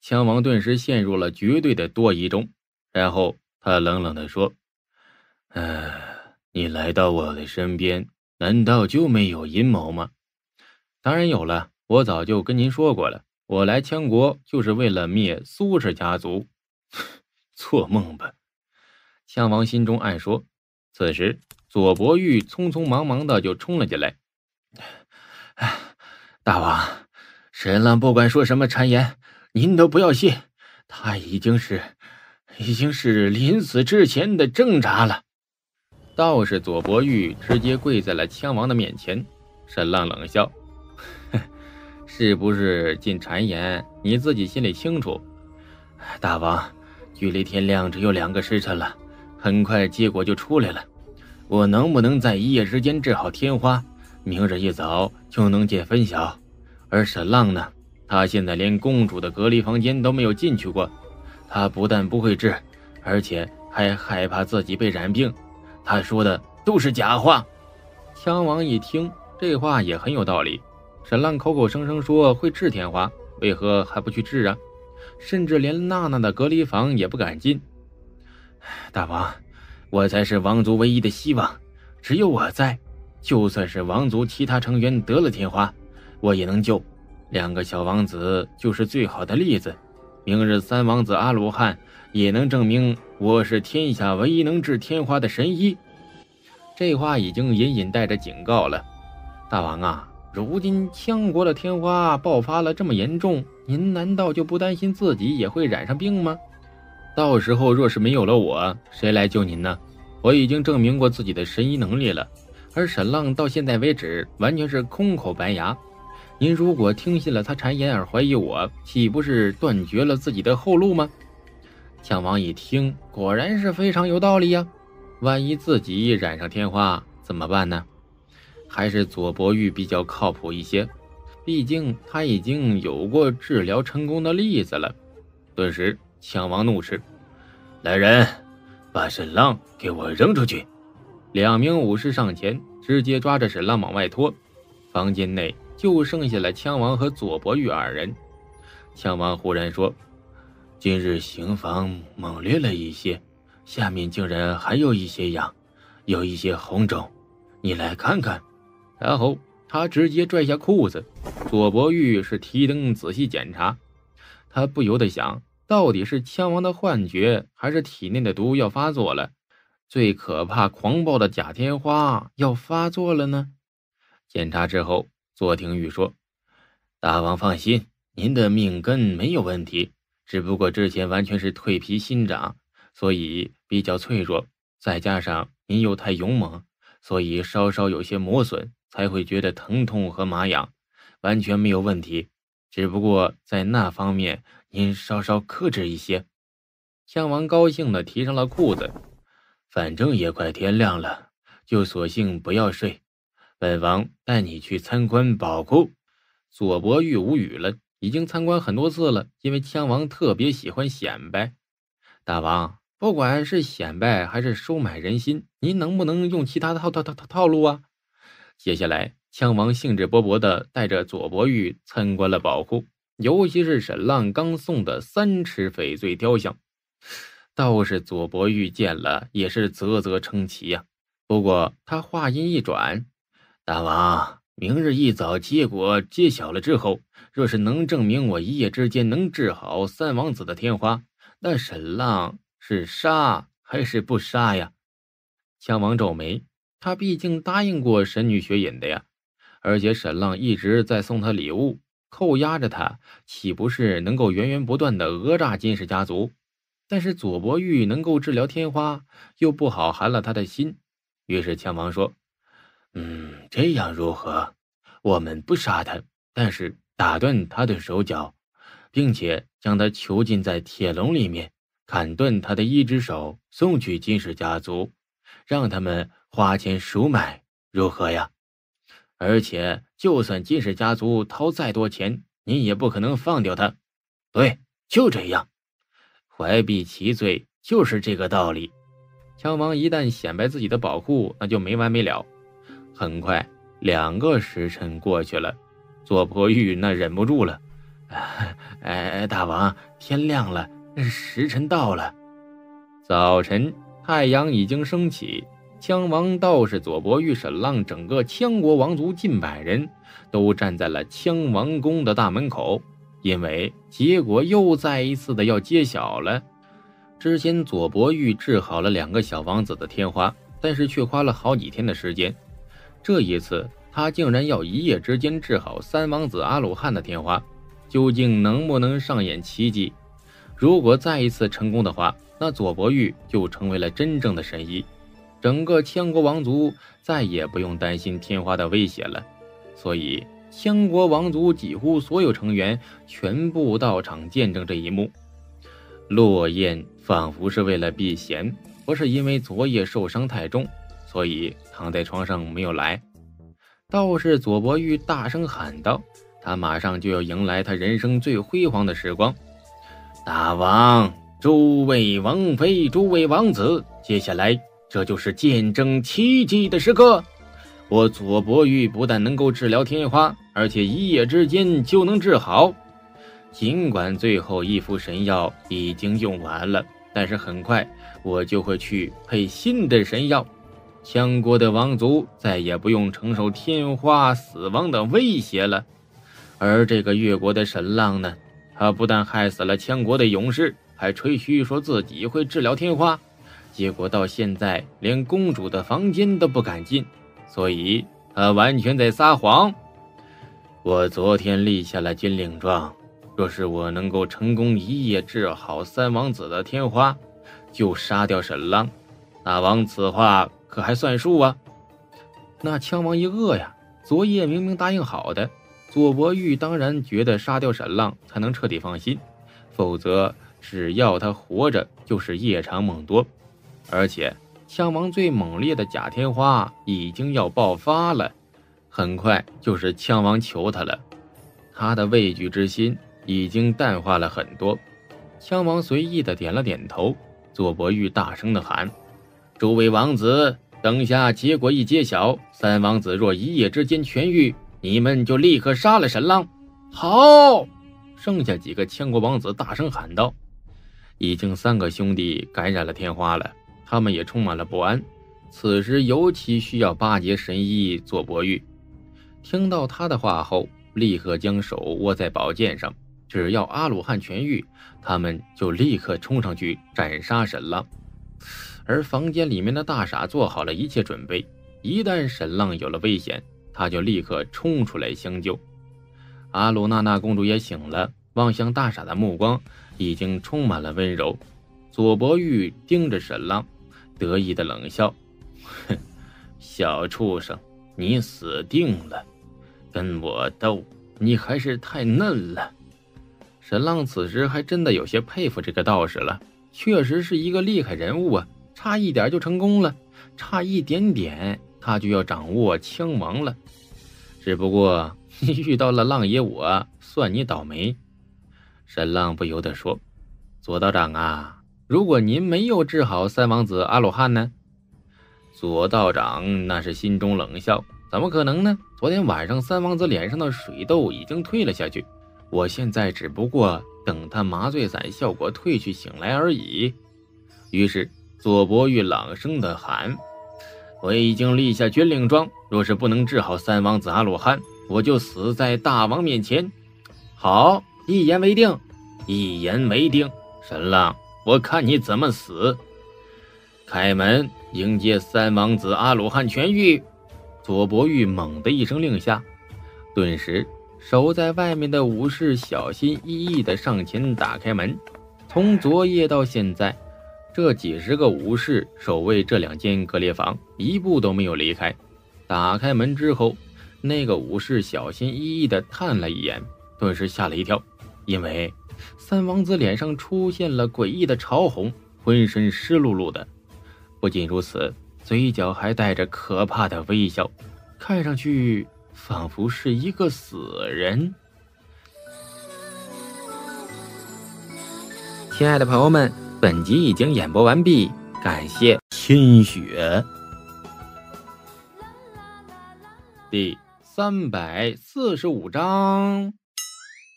Speaker 1: 枪王顿时陷入了绝对的多疑中，然后。他冷冷地说：“呃，你来到我的身边，难道就没有阴谋吗？当然有了，我早就跟您说过了。我来羌国就是为了灭苏氏家族。[LAUGHS] 做梦吧！”羌王心中暗说。此时，左伯玉匆匆忙忙的就冲了进来。“ [SIGHS] 大王，沈浪不管说什么谗言，您都不要信，他已经是……”已经是临死之前的挣扎了。道士左伯玉直接跪在了枪王的面前。沈浪冷笑：“ [LAUGHS] 是不是进谗言？你自己心里清楚。大王，距离天亮只有两个时辰了，很快结果就出来了。我能不能在一夜之间治好天花？明日一早就能见分晓。而沈浪呢？他现在连公主的隔离房间都没有进去过。”他不但不会治，而且还害怕自己被染病。他说的都是假话。枪王一听这话也很有道理。沈浪口口声声说会治天花，为何还不去治啊？甚至连娜娜的隔离房也不敢进。大王，我才是王族唯一的希望，只有我在，就算是王族其他成员得了天花，我也能救。两个小王子就是最好的例子。明日三王子阿鲁汉也能证明我是天下唯一能治天花的神医。这话已经隐隐带着警告了。大王啊，如今羌国的天花爆发了这么严重，您难道就不担心自己也会染上病吗？到时候若是没有了我，谁来救您呢？我已经证明过自己的神医能力了，而沈浪到现在为止完全是空口白牙。您如果听信了他谗言而怀疑我，岂不是断绝了自己的后路吗？枪王一听，果然是非常有道理呀。万一自己染上天花怎么办呢？还是左伯玉比较靠谱一些，毕竟他已经有过治疗成功的例子了。顿时，枪王怒斥：“来人，把沈浪给我扔出去！”两名武士上前，直接抓着沈浪往外拖。房间内。就剩下了枪王和左伯玉二人。枪王忽然说：“
Speaker 3: 今日刑房猛烈了一些，下面竟然还有一些痒，有一些红肿，你来看看。”
Speaker 1: 然后他直接拽下裤子。左伯玉是提灯仔细检查，他不由得想：到底是枪王的幻觉，还是体内的毒要发作了？最可怕、狂暴的假天花要发作了呢？检查之后，左廷玉说：“
Speaker 3: 大王放心。”您的命根没有问题，只不过之前完全是蜕皮新长，所以比较脆弱。再加上您又太勇猛，所以稍稍有些磨损，才会觉得疼痛和麻痒，完全没有问题。只不过在那方面，您稍稍克制一些。
Speaker 1: 项王高兴地提上了裤子，
Speaker 3: 反正也快天亮了，就索性不要睡。本王带你去参观宝库。
Speaker 1: 左伯玉无语了。已经参观很多次了，因为枪王特别喜欢显摆。大王，不管是显摆还是收买人心，您能不能用其他套套套套套路啊？接下来，枪王兴致勃勃地带着左伯玉参观了宝库，尤其是沈浪刚送的三尺翡翠雕像，倒是左伯玉见了也是啧啧称奇呀。不过他话音一转，
Speaker 3: 大王。明日一早，结果揭晓了之后，若是能证明我一夜之间能治好三王子的天花，那沈浪是杀还是不杀呀？
Speaker 1: 枪王皱眉，他毕竟答应过神女雪隐的呀，而且沈浪一直在送他礼物，扣押着他，岂不是能够源源不断的讹诈金氏家族？但是左伯玉能够治疗天花，又不好寒了他的心。于是枪王说。
Speaker 3: 嗯，这样如何？我们不杀他，但是打断他的手脚，并且将他囚禁在铁笼里面，砍断他的一只手，送去金氏家族，让他们花钱赎买，如何呀？而且，就算金氏家族掏再多钱，你也不可能放掉他。对，就这样，怀璧其罪，就是这个道理。
Speaker 1: 枪王一旦显摆自己的宝库，那就没完没了。很快，两个时辰过去了，左伯玉那忍不住了：“ [LAUGHS]
Speaker 3: 哎，大王，天亮了，时辰到了。”
Speaker 1: 早晨，太阳已经升起，枪王、道士、左伯玉、沈浪，整个枪国王族近百人都站在了枪王宫的大门口，因为结果又再一次的要揭晓了。之前左伯玉治好了两个小王子的天花，但是却花了好几天的时间。这一次，他竟然要一夜之间治好三王子阿鲁汉的天花，究竟能不能上演奇迹？如果再一次成功的话，那左伯玉就成为了真正的神医，整个千国王族再也不用担心天花的威胁了。所以，羌国王族几乎所有成员全部到场见证这一幕。落雁仿佛是为了避嫌，不是因为昨夜受伤太重。所以躺在床上没有来，道士左伯玉大声喊道：“他马上就要迎来他人生最辉煌的时光。”
Speaker 3: 大王，诸位王妃，诸位王子，接下来这就是见证奇迹的时刻。我左伯玉不但能够治疗天花，而且一夜之间就能治好。尽管最后一副神药已经用完了，但是很快我就会去配新的神药。羌国的王族再也不用承受天花死亡的威胁了，而这个越国的沈浪呢？他不但害死了羌国的勇士，还吹嘘说自己会治疗天花，结果到现在连公主的房间都不敢进，所以他完全在撒谎。我昨天立下了军令状，若是我能够成功一夜治好三王子的天花，就杀掉沈浪。大王，此话。可还算数啊？
Speaker 1: 那枪王一饿呀，昨夜明明答应好的。左伯玉当然觉得杀掉沈浪才能彻底放心，否则只要他活着就是夜长梦多。而且枪王最猛烈的假天花已经要爆发了，很快就是枪王求他了。他的畏惧之心已经淡化了很多。枪王随意的点了点头。左伯玉大声的喊。诸位王子，等下结果一揭晓，三王子若一夜之间痊愈，你们就立刻杀了沈浪。好！剩下几个千国王子大声喊道。已经三个兄弟感染了天花了，他们也充满了不安。此时尤其需要巴结神医做博玉。听到他的话后，立刻将手握在宝剑上。只要阿鲁汉痊愈，他们就立刻冲上去斩杀沈浪。而房间里面的大傻做好了一切准备，一旦沈浪有了危险，他就立刻冲出来相救。阿鲁娜娜公主也醒了，望向大傻的目光已经充满了温柔。左伯玉盯着沈浪，得意的冷笑：“哼，[LAUGHS] 小畜生，你死定了！跟我斗，你还是太嫩了。”沈浪此时还真的有些佩服这个道士了，确实是一个厉害人物啊！差一点就成功了，差一点点他就要掌握枪王了。只不过你遇到了浪爷，我算你倒霉。沈浪不由得说：“左道长啊，如果您没有治好三王子阿鲁汉呢？”左道长那是心中冷笑：“怎么可能呢？昨天晚上三王子脸上的水痘已经退了下去。”我现在只不过等他麻醉散效果退去醒来而已。于是左伯玉朗声的喊：“我已经立下军令状，若是不能治好三王子阿鲁汉，我就死在大王面前。”好，一言为定，一言为定。神浪，我看你怎么死！开门迎接三王子阿鲁汉痊愈。左伯玉猛的一声令下，顿时。守在外面的武士小心翼翼地上前打开门。从昨夜到现在，这几十个武士守卫这两间隔离房，一步都没有离开。打开门之后，那个武士小心翼翼地看了一眼，顿时吓了一跳，因为三王子脸上出现了诡异的潮红，浑身湿漉漉的。不仅如此，嘴角还带着可怕的微笑，看上去……仿佛是一个死人。亲爱的朋友们，本集已经演播完毕，感谢心血。第三百四十五章，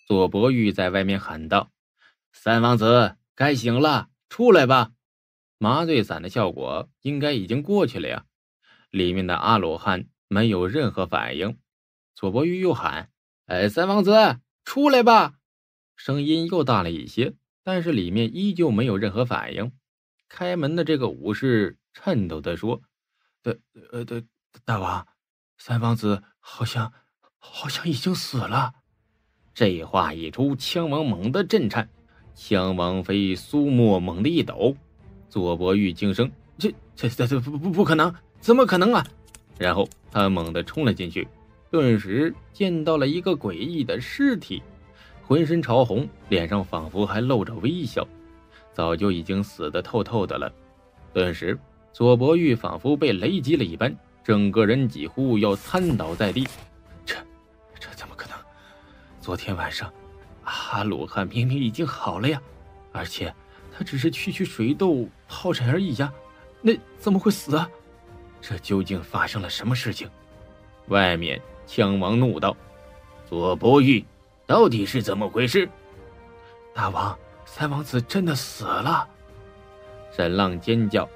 Speaker 1: 左伯玉在外面喊道：“三王子，该醒了，出来吧！麻醉散的效果应该已经过去了呀。”里面的阿罗汉没有任何反应。左伯玉又喊：“哎，三王子，出来吧！”声音又大了一些，但是里面依旧没有任何反应。开门的这个武士颤抖的说：“大，呃，的，大王，三王子好像，好像已经死了。”这话一出，枪王猛地震颤，枪王妃苏沫猛地一抖。左伯玉惊声：“这、这、这、这不、不、不可能！怎么可能啊？”然后他猛地冲了进去。顿时见到了一个诡异的尸体，浑身潮红，脸上仿佛还露着微笑，早就已经死得透透的了。顿时，左伯玉仿佛被雷击了一般，整个人几乎要瘫倒在地。这，这怎么可能？昨天晚上，阿鲁汉明明已经好了呀，而且他只是去去水痘、疱疹而已呀，那怎么会死啊？这究竟发生了什么事情？外面。枪王怒道：“左伯玉，到底是怎么回事？”大王，三王子真的死了！沈浪尖叫：“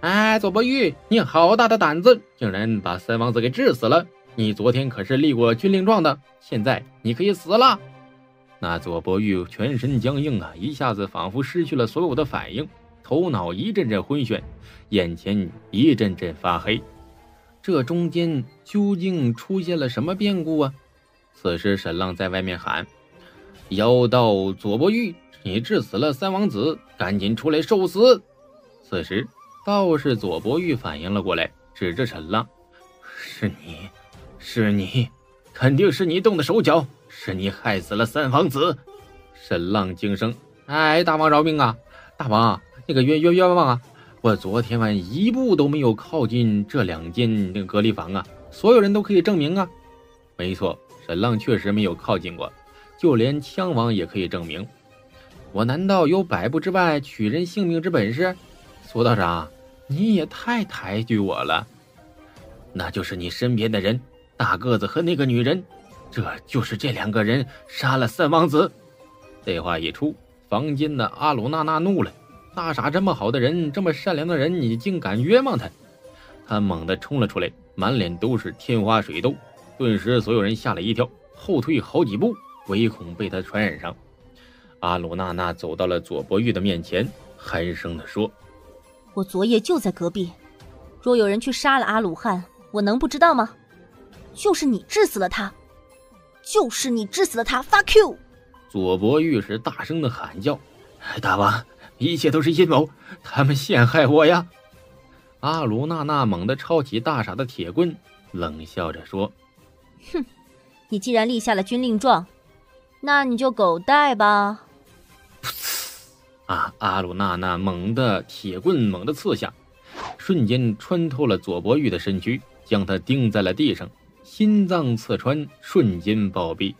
Speaker 1: 哎，左伯玉，你好大的胆子，竟然把三王子给治死了！你昨天可是立过军令状的，现在你可以死了！”那左伯玉全身僵硬啊，一下子仿佛失去了所有的反应，头脑一阵阵昏眩，眼前一阵阵发黑。这中间究竟出现了什么变故啊？此时沈浪在外面喊：“妖道左伯玉，你治死了三王子，赶紧出来受死！”此时道士左伯玉反应了过来，指着沈浪：“是你，是你，肯定是你动的手脚，是你害死了三皇子！”沈浪惊声：“哎，大王饶命啊！大王，那个冤冤冤枉啊！”我昨天晚一步都没有靠近这两间那个隔离房啊！所有人都可以证明啊！没错，沈浪确实没有靠近过，就连枪王也可以证明。我难道有百步之外取人性命之本事？苏道长，你也太抬举我了。那就是你身边的人，
Speaker 3: 大个子和那个女人，这就是这两个人杀了三王子。
Speaker 1: 这话一出，房间的阿鲁娜娜怒了：“大傻这么好的人，这么善良的人，你竟敢冤枉他！”他猛地冲了出来，满脸都是天花水痘，顿时所有人吓了一跳，后退好几步，唯恐被他传染上。阿鲁娜娜走到了左伯玉的面前，寒声地说：“
Speaker 2: 我昨夜就在隔壁，若有人去杀了阿鲁汉，我能不知道吗？就是你治死了他，就是你致死了他！Fuck you！”
Speaker 1: 左伯玉是大声的喊叫：“大王，一切都是阴谋，他们陷害我呀！”阿鲁娜娜猛地抄起大傻的铁棍，冷笑着说：“
Speaker 2: 哼，你既然立下了军令状，那你就狗带吧。”
Speaker 1: 啊！阿鲁娜娜猛地铁棍猛地刺下，瞬间穿透了左伯玉的身躯，将他钉在了地上，心脏刺穿，瞬间暴毙。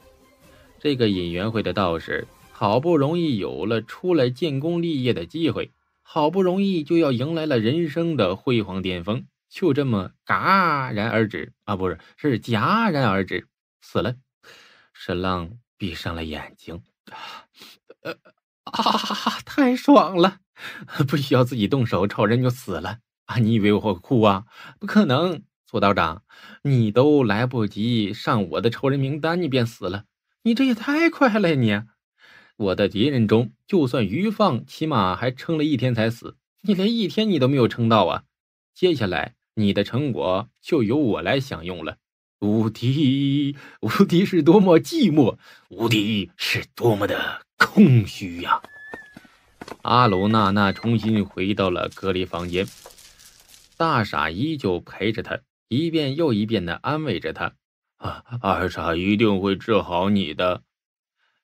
Speaker 1: 这个引元会的道士好不容易有了出来建功立业的机会。好不容易就要迎来了人生的辉煌巅峰，就这么戛然而止啊！不是，是戛然而止，死了。沈浪闭上了眼睛，呃啊，太爽了！[LAUGHS] 不需要自己动手，超人就死了啊！你以为我会哭啊？不可能，左道长，你都来不及上我的仇人名单，你便死了，你这也太快了呀，你！我的敌人中，就算于放，起码还撑了一天才死。你连一天你都没有撑到啊！接下来你的成果就由我来享用了。无敌，无敌是多么寂寞，无敌是多么的空虚呀！阿鲁娜娜重新回到了隔离房间，大傻依旧陪着他，一遍又一遍的安慰着他：“啊，二傻一定会治好你的。”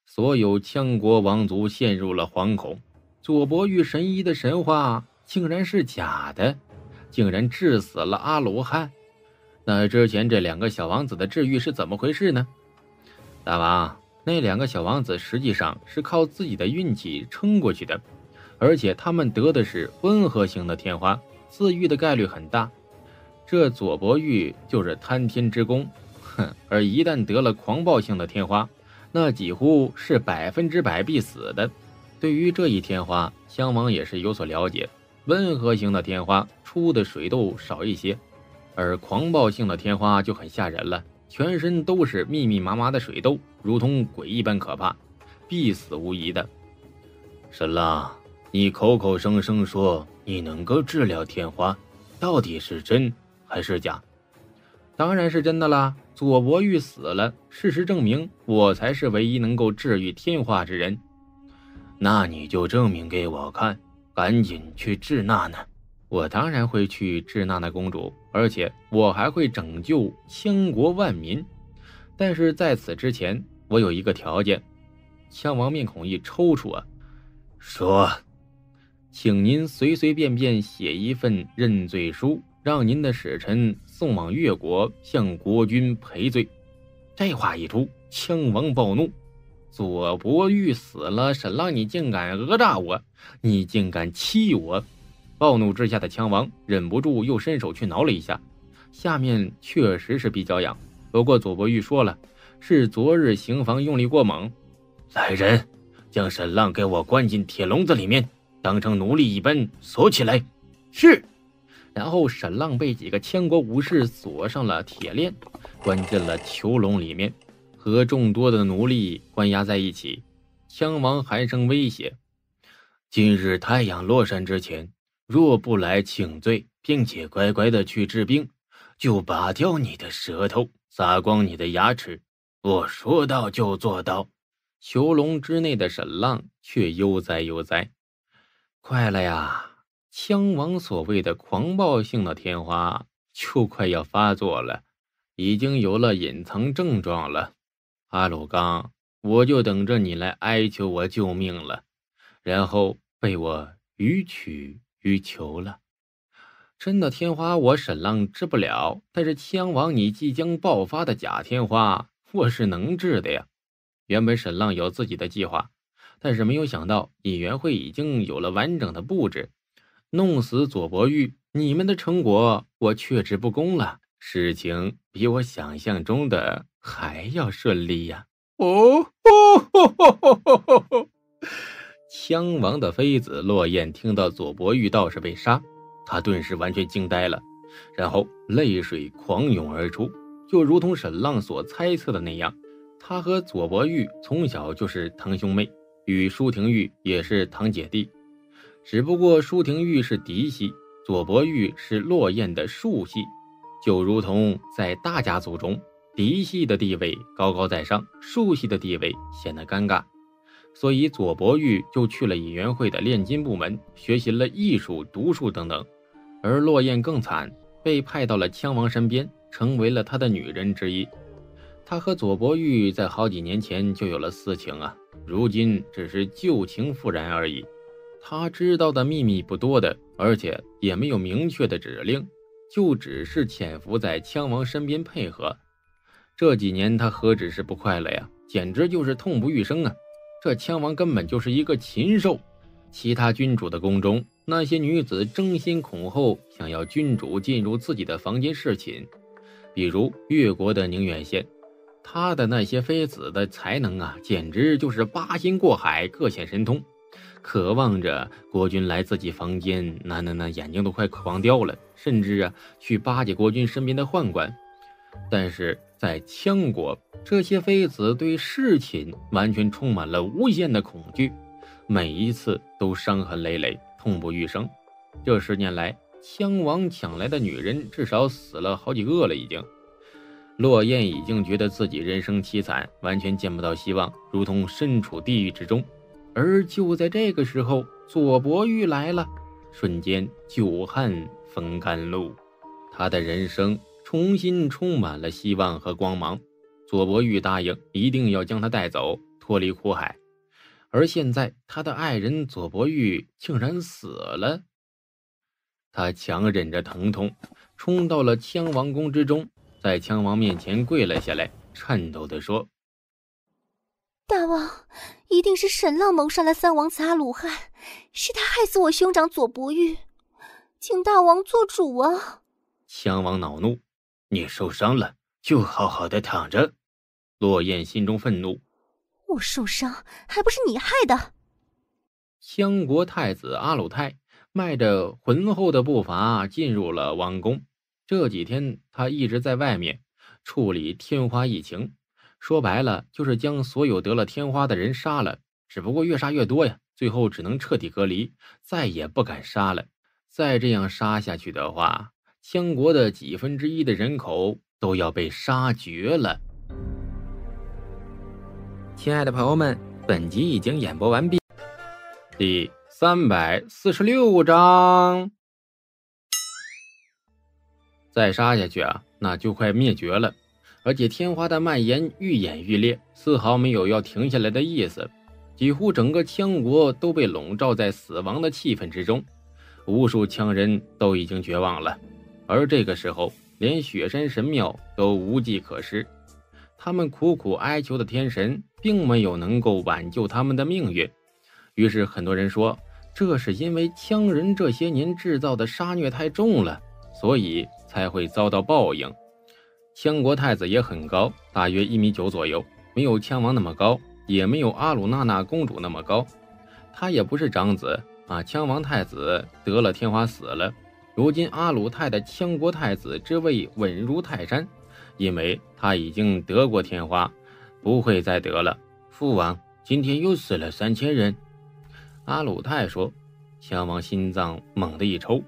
Speaker 1: 所有羌国王族陷入了惶恐，左伯玉神医的神话竟然是假的，竟然治死了阿罗汉。那之前这两个小王子的治愈是怎么回事呢？大王，那两个小王子实际上是靠自己的运气撑过去的，而且他们得的是温和型的天花，自愈的概率很大。这左伯玉就是贪天之功，哼！而一旦得了狂暴性的天花，那几乎是百分之百必死的。对于这一天花，襄王也是有所了解。温和型的天花出的水痘少一些，而狂暴性的天花就很吓人了，全身都是密密麻麻的水痘，如同鬼一般可怕，必死无疑的。
Speaker 3: 沈浪，你口口声声说你能够治疗天花，到底是真还是假？
Speaker 1: 当然是真的啦！左伯玉死了，事实证明我才是唯一能够治愈天花之人。
Speaker 3: 那你就证明给我看，赶紧去治娜娜。
Speaker 1: 我当然会去治娜娜公主，而且我还会拯救千国万民。但是在此之前，我有一个条件。枪王面孔一抽搐啊，
Speaker 3: 说：“
Speaker 1: 请您随随便便写一份认罪书。”让您的使臣送往越国向国君赔罪。这话一出，羌王暴怒：“左伯玉死了，沈浪你竟敢讹诈我，你竟敢欺我！”暴怒之下的羌王忍不住又伸手去挠了一下，下面确实是比较痒。不过左伯玉说了，是昨日行房用力过猛。
Speaker 3: 来人，将沈浪给我关进铁笼子里面，当成奴隶一般锁起来。
Speaker 1: 是。然后沈浪被几个千国武士锁上了铁链，关进了囚笼里面，和众多的奴隶关押在一起。枪王寒声威胁：“
Speaker 3: 今日太阳落山之前，若不来请罪，并且乖乖的去治病，就拔掉你的舌头，撒光你的牙齿。我说到就做到。”
Speaker 1: 囚笼之内的沈浪却悠哉悠哉：“快了呀！”枪王所谓的狂暴性的天花就快要发作了，已经有了隐藏症状了。阿鲁刚，我就等着你来哀求我救命了，然后被我予取予求了。真的天花我沈浪治不了，但是枪王你即将爆发的假天花我是能治的呀。原本沈浪有自己的计划，但是没有想到尹元会已经有了完整的布置。弄死左伯玉，你们的成果我却之不恭了。事情比我想象中的还要顺利呀！哦哦！[LAUGHS] 枪王的妃子落雁听到左伯玉道士被杀，她顿时完全惊呆了，然后泪水狂涌而出，就如同沈浪所猜测的那样，她和左伯玉从小就是堂兄妹，与舒廷玉也是堂姐弟，只不过舒廷玉是嫡系，左伯玉是落雁的庶系。就如同在大家族中，嫡系的地位高高在上，庶系的地位显得尴尬，所以左伯玉就去了尹元会的炼金部门，学习了艺术、毒术等等。而落雁更惨，被派到了枪王身边，成为了他的女人之一。他和左伯玉在好几年前就有了私情啊，如今只是旧情复燃而已。他知道的秘密不多的，而且也没有明确的指令。就只是潜伏在枪王身边配合，这几年他何止是不快乐呀，简直就是痛不欲生啊！这枪王根本就是一个禽兽。其他君主的宫中，那些女子争先恐后想要君主进入自己的房间侍寝，比如越国的宁远县，他的那些妃子的才能啊，简直就是八仙过海，各显神通。渴望着国君来自己房间，那那那眼睛都快狂掉了，甚至啊去巴结国君身边的宦官。但是在羌国，这些妃子对侍寝完全充满了无限的恐惧，每一次都伤痕累累，痛不欲生。这十年来，羌王抢来的女人至少死了好几个了，已经。落雁已经觉得自己人生凄惨，完全见不到希望，如同身处地狱之中。而就在这个时候，左伯玉来了，瞬间久旱逢甘露，他的人生重新充满了希望和光芒。左伯玉答应一定要将他带走，脱离苦海。而现在，他的爱人左伯玉竟然死了。他强忍着疼痛，冲到了羌王宫之中，在羌王面前跪了下来，颤抖地说。
Speaker 2: 大王，一定是沈浪谋杀了三王子阿鲁汉，是他害死我兄长左伯玉，请大王做主啊！
Speaker 1: 襄王恼怒：“你受伤了，就好好的躺着。”落雁心中愤怒：“
Speaker 2: 我受伤还不是你害的？”
Speaker 1: 襄国太子阿鲁泰迈着浑厚的步伐进入了王宫。这几天他一直在外面处理天花疫情。说白了，就是将所有得了天花的人杀了，只不过越杀越多呀，最后只能彻底隔离，再也不敢杀了。再这样杀下去的话，羌国的几分之一的人口都要被杀绝了。亲爱的朋友们，本集已经演播完毕，第三百四十六章。再杀下去啊，那就快灭绝了。而且天花的蔓延愈演愈烈，丝毫没有要停下来的意思。几乎整个羌国都被笼罩在死亡的气氛之中，无数羌人都已经绝望了。而这个时候，连雪山神庙都无计可施，他们苦苦哀求的天神，并没有能够挽救他们的命运。于是，很多人说，这是因为羌人这些年制造的杀虐太重了，所以才会遭到报应。羌国太子也很高，大约一米九左右，没有羌王那么高，也没有阿鲁娜娜公主那么高。他也不是长子啊，羌王太子得了天花死了，如今阿鲁泰的羌国太子之位稳如泰山，因为他已经得过天花，不会再得了。父王，今天又死了三千人。阿鲁泰说，羌王心脏猛地一抽，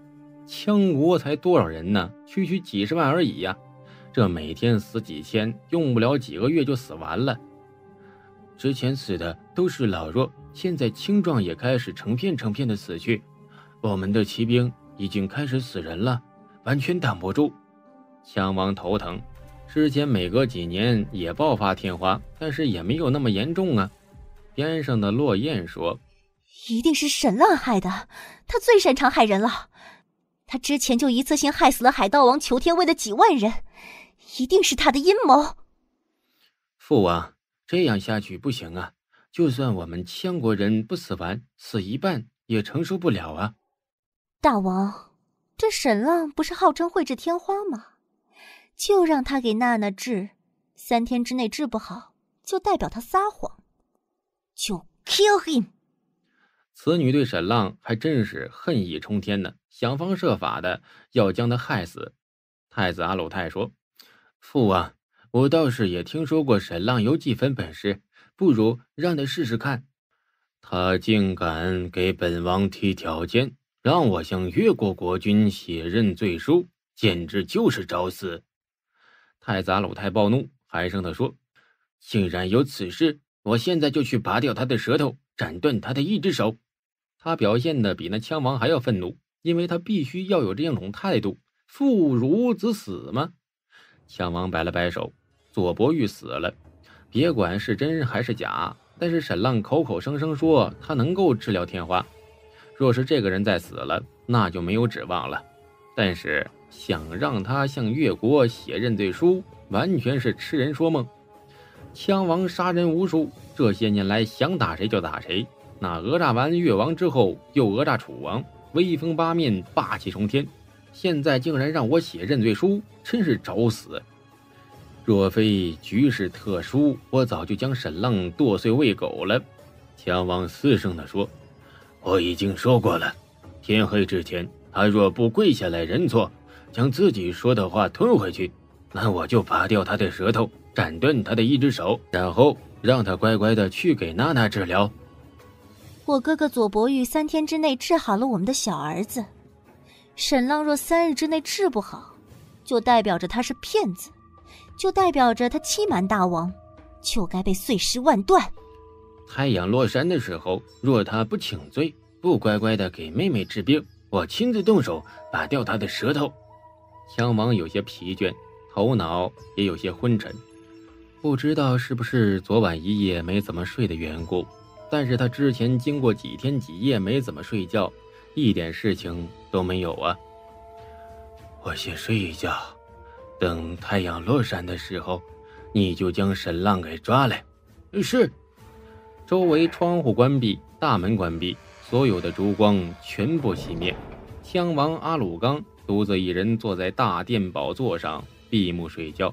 Speaker 1: 羌国才多少人呢？区区几十万而已呀。这每天死几千，用不了几个月就死完了。之前死的都是老弱，现在青壮也开始成片成片的死去。我们的骑兵已经开始死人了，完全挡不住。枪王头疼，之前每隔几年也爆发天花，但是也没有那么严重啊。边上的落雁说：“
Speaker 2: 一定是沈浪害的，他最擅长害人了。他之前就一次性害死了海盗王裘天威的几万人。”一定是他的阴谋，
Speaker 1: 父王，这样下去不行啊！就算我们羌国人不死完，死一半也承受不了啊！
Speaker 2: 大王，这沈浪不是号称会治天花吗？就让他给娜娜治，三天之内治不好，就代表他撒谎，就 kill him。
Speaker 1: 此女对沈浪还真是恨意冲天呢，想方设法的要将他害死。太子阿鲁泰说：“父王，我倒是也听说过沈浪有几分本事，不如让他试试看。他竟敢给本王提条件，让我向越国国君写认罪书，简直就是找死！”太杂鲁泰暴怒，还声的说：“竟然有此事！我现在就去拔掉他的舌头，斩断他的一只手。”他表现的比那枪王还要愤怒，因为他必须要有这样种态度：妇孺子死吗？枪王摆了摆手：“左伯玉死了，别管是真还是假，但是沈浪口口声声说他能够治疗天花，若是这个人再死了，那就没有指望了。但是想让他向越国写认罪书，完全是痴人说梦。枪王杀人无数，这些年来想打谁就打谁。”那讹诈完越王之后，又讹诈楚王，威风八面，霸气冲天。现在竟然让我写认罪书，真是找死！若非局势特殊，我早就将沈浪剁碎喂狗了。强王嘶声地说：“我已经说过了，天黑之前，他若不跪下来认错，将自己说的话吞回去，那我就拔掉他的舌头，斩断他的一只手，然后让他乖乖的去给娜娜治疗。”
Speaker 2: 我哥哥左伯玉三天之内治好了我们的小儿子，沈浪若三日之内治不好，就代表着他是骗子，就代表着他欺瞒大王，就该被碎尸万段。
Speaker 1: 太阳落山的时候，若他不请罪，不乖乖的给妹妹治病，我亲自动手拔掉他的舌头。枪王有些疲倦，头脑也有些昏沉，不知道是不是昨晚一夜没怎么睡的缘故。但是他之前经过几天几夜没怎么睡觉，一点事情都没有啊。我先睡一觉，等太阳落山的时候，你就将沈浪给抓来。是。周围窗户关闭，大门关闭，所有的烛光全部熄灭。枪王阿鲁刚独自一人坐在大殿宝座上闭目睡觉。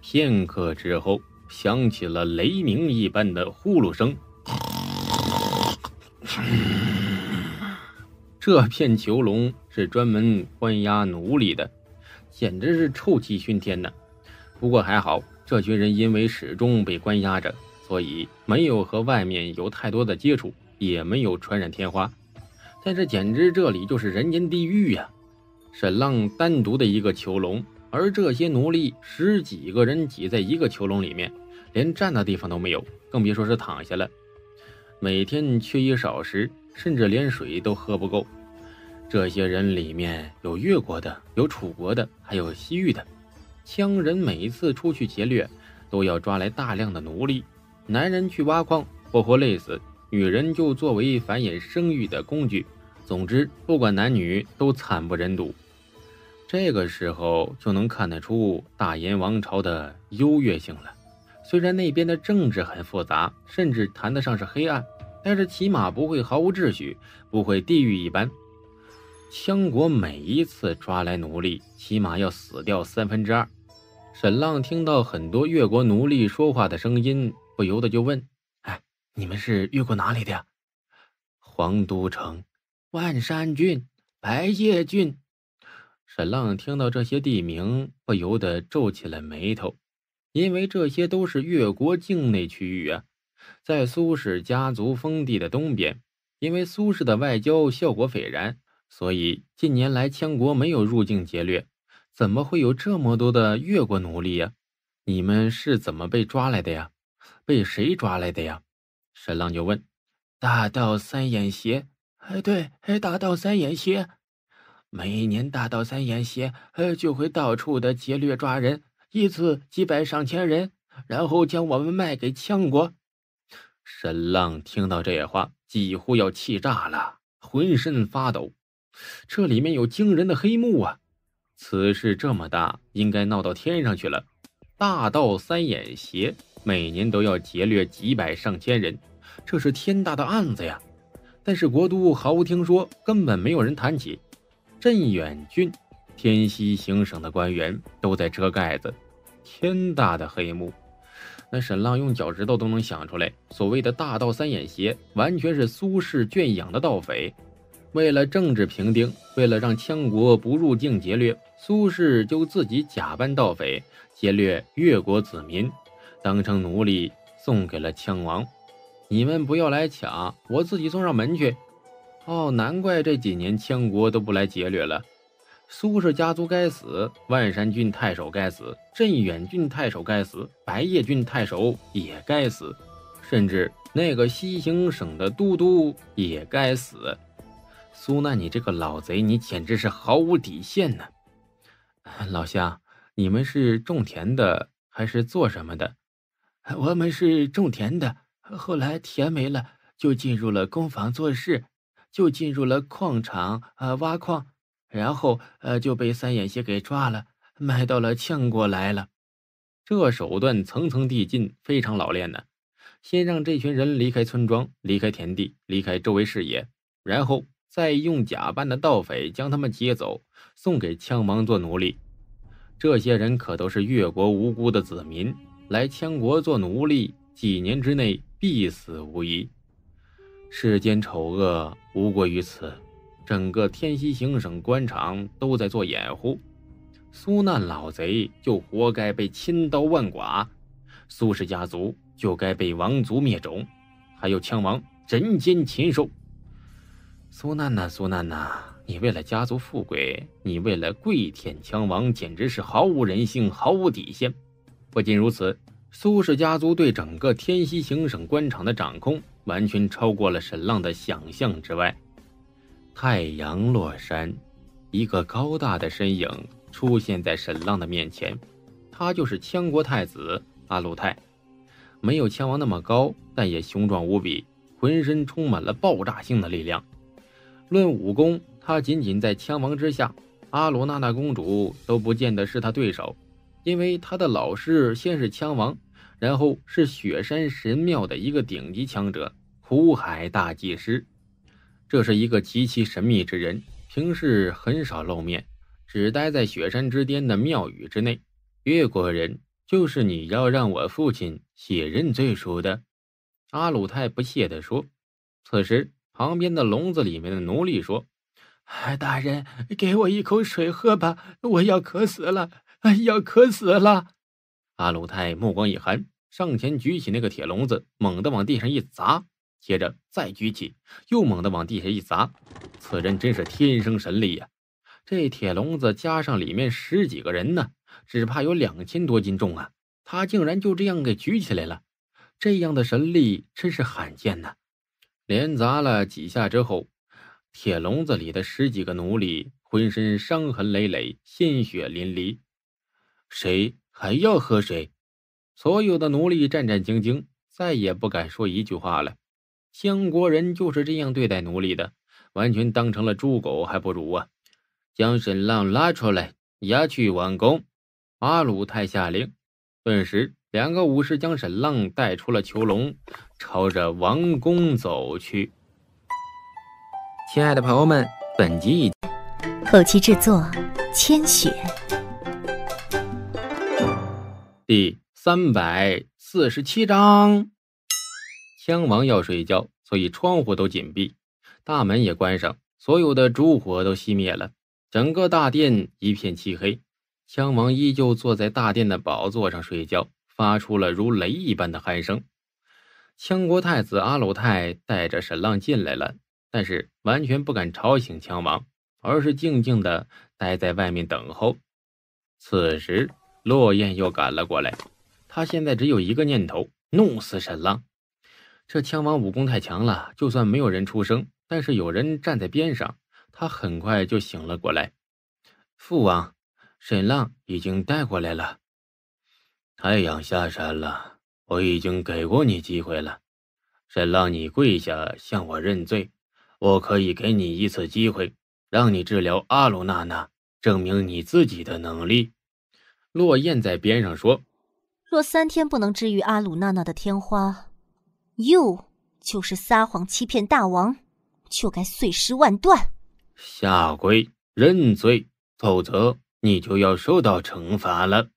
Speaker 1: 片刻之后，响起了雷鸣一般的呼噜声。这片囚笼是专门关押奴隶的，简直是臭气熏天呐！不过还好，这群人因为始终被关押着，所以没有和外面有太多的接触，也没有传染天花。但是简直这里就是人间地狱呀！沈浪单独的一个囚笼，而这些奴隶十几个人挤在一个囚笼里面，连站的地方都没有，更别说是躺下了。每天缺衣少食。甚至连水都喝不够。这些人里面有越国的，有楚国的，还有西域的。羌人每一次出去劫掠，都要抓来大量的奴隶。男人去挖矿，活活累死；女人就作为繁衍生育的工具。总之，不管男女，都惨不忍睹。这个时候就能看得出大燕王朝的优越性了。虽然那边的政治很复杂，甚至谈得上是黑暗。但是起码不会毫无秩序，不会地狱一般。羌国每一次抓来奴隶，起码要死掉三分之二。沈浪听到很多越国奴隶说话的声音，不由得就问：“哎，你们是越国哪里的呀？”黄都城、万山郡、白叶郡。沈浪听到这些地名，不由得皱起了眉头，因为这些都是越国境内区域啊。在苏氏家族封地的东边，因为苏氏的外交效果斐然，所以近年来羌国没有入境劫掠。怎么会有这么多的越国奴隶呀？你们是怎么被抓来的呀？被谁抓来的呀？沈浪就问。大道三眼邪，哎，对，哎大道三眼邪，每年大道三眼邪，呃，就会到处的劫掠抓人，一次几百上千人，然后将我们卖给羌国。沈浪听到这话，几乎要气炸了，浑身发抖。这里面有惊人的黑幕啊！此事这么大，应该闹到天上去了。大盗三眼邪每年都要劫掠几百上千人，这是天大的案子呀！但是国都毫无听说，根本没有人谈起。镇远郡天西行省的官员都在遮盖子，天大的黑幕。那沈浪用脚趾头都能想出来，所谓的大盗三眼邪，完全是苏轼圈养的盗匪。为了政治平定，为了让羌国不入境劫掠，苏轼就自己假扮盗匪，劫掠越国子民，当成奴隶送给了羌王。你们不要来抢，我自己送上门去。哦，难怪这几年羌国都不来劫掠了。苏氏家族该死，万山郡太守该死，镇远郡太守该死，白叶郡太守也该死，甚至那个西行省的都督也该死。苏难，你这个老贼，你简直是毫无底线呢！老乡，你们是种田的还是做什么的？
Speaker 4: 我们是种田的，后来田没了，就进入了工坊做事，就进入了矿场啊挖矿。然后，呃，就被三眼邪给抓了，卖到了羌国来了。
Speaker 1: 这手段层层递进，非常老练呢。先让这群人离开村庄，离开田地，离开周围视野，然后再用假扮的盗匪将他们劫走，送给羌王做奴隶。这些人可都是越国无辜的子民，来羌国做奴隶，几年之内必死无疑。世间丑恶无过于此。整个天西行省官场都在做掩护，苏难老贼就活该被千刀万剐，苏氏家族就该被王族灭种，还有枪王人间禽兽。苏难呐，苏难呐，你为了家族富贵，你为了跪舔枪王，简直是毫无人性，毫无底线。不仅如此，苏氏家族对整个天西行省官场的掌控，完全超过了沈浪的想象之外。太阳落山，一个高大的身影出现在沈浪的面前。他就是羌国太子阿鲁泰，没有羌王那么高，但也雄壮无比，浑身充满了爆炸性的力量。论武功，他仅仅在羌王之下，阿鲁娜娜公主都不见得是他对手，因为他的老师先是羌王，然后是雪山神庙的一个顶级强者苦海大祭师。这是一个极其神秘之人，平时很少露面，只待在雪山之巅的庙宇之内。越国人就是你要让我父亲写认罪书的。阿鲁泰不屑地说。此时，旁边的笼子里面的奴隶说：“
Speaker 4: 大人，给我一口水喝吧，我要渴死了，要渴死了。”
Speaker 1: 阿鲁泰目光一寒，上前举起那个铁笼子，猛地往地上一砸。接着再举起，又猛地往地下一砸。此人真是天生神力呀！这铁笼子加上里面十几个人呢，只怕有两千多斤重啊！他竟然就这样给举起来了，这样的神力真是罕见呐！连砸了几下之后，铁笼子里的十几个奴隶浑身伤痕累累，鲜血淋漓。
Speaker 4: 谁还要喝水？
Speaker 1: 所有的奴隶战战兢兢，再也不敢说一句话了。羌国人就是这样对待奴隶的，完全当成了猪狗还不如啊！将沈浪拉出来，押去王宫。阿鲁泰下令，顿时两个武士将沈浪带出了囚笼，朝着王宫走去。
Speaker 5: 亲爱的朋友们，本集已
Speaker 2: 后期制作千雪，
Speaker 1: 第三百四十七章。枪王要睡觉，所以窗户都紧闭，大门也关上，所有的烛火都熄灭了，整个大殿一片漆黑。枪王依旧坐在大殿的宝座上睡觉，发出了如雷一般的鼾声。羌国太子阿鲁泰带着沈浪进来了，但是完全不敢吵醒羌王，而是静静的待在外面等候。此时，落雁又赶了过来，他现在只有一个念头：弄死沈浪。这枪王武功太强了，就算没有人出声，但是有人站在边上，他很快就醒了过来。
Speaker 4: 父王，沈浪已经带过来了。太阳下山了，我已经给过你机会了。沈浪，你跪下向我认罪，我可以给你一次机会，让你治疗阿鲁娜娜，证明你自己的能力。
Speaker 1: 落雁在边上说：“
Speaker 2: 若三天不能治愈阿鲁娜娜的天花。”又就是撒谎欺骗大王，就该碎尸万段。
Speaker 4: 下跪认罪，
Speaker 6: 否则你就要受到惩罚了。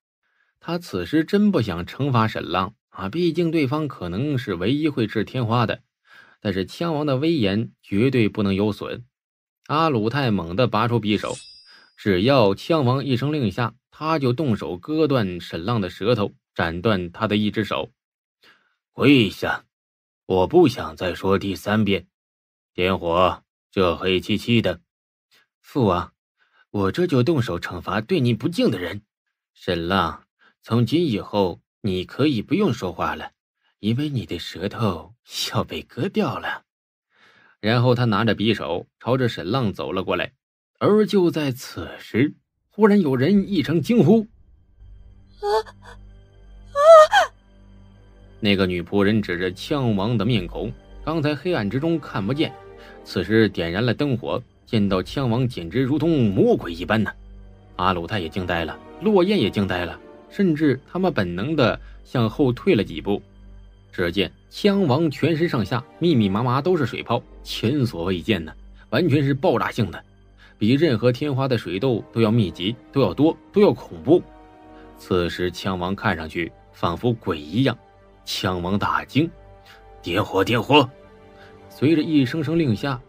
Speaker 1: 他此时真不想惩罚沈浪啊，毕竟对方可能是唯一会治天花的。但是枪王的威严绝对不能有损。阿鲁泰猛地拔出匕首，只要枪王一声令下，他就动手割断沈浪的舌头，斩断他的一只手。
Speaker 6: 跪下！我不想再说第三遍。天火，这黑漆漆的。
Speaker 1: 父王，我这就动手惩罚对你不敬的人。
Speaker 6: 沈浪，从今以后你可以不用说话了，因为你的舌头要被割掉了。
Speaker 1: 然后他拿着匕首朝着沈浪走了过来。而就在此时，忽然有人一声惊呼：“
Speaker 2: 啊啊！”
Speaker 1: 那个女仆人指着枪王的面孔，刚才黑暗之中看不见，此时点燃了灯火。见到枪王，简直如同魔鬼一般呢。阿鲁泰也惊呆了，落雁也惊呆了，甚至他们本能的向后退了几步。只见枪王全身上下密密麻麻都是水泡，前所未见的，完全是爆炸性的，比任何天花的水痘都要密集，都要多，都要恐怖。此时枪王看上去仿佛鬼一样。枪王大惊：“
Speaker 6: 点火！点火！”
Speaker 1: 随着一声声令下。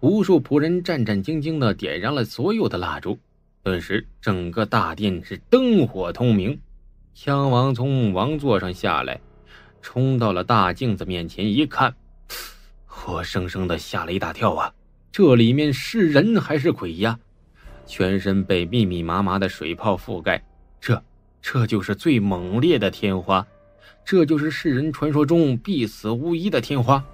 Speaker 1: 无数仆人战战兢兢地点燃了所有的蜡烛，顿时整个大殿是灯火通明。枪王从王座上下来，冲到了大镜子面前一看，活生生的吓了一大跳啊！这里面是人还是鬼呀？全身被密密麻麻的水泡覆盖，这这就是最猛烈的天花，这就是世人传说中必死无疑的天花。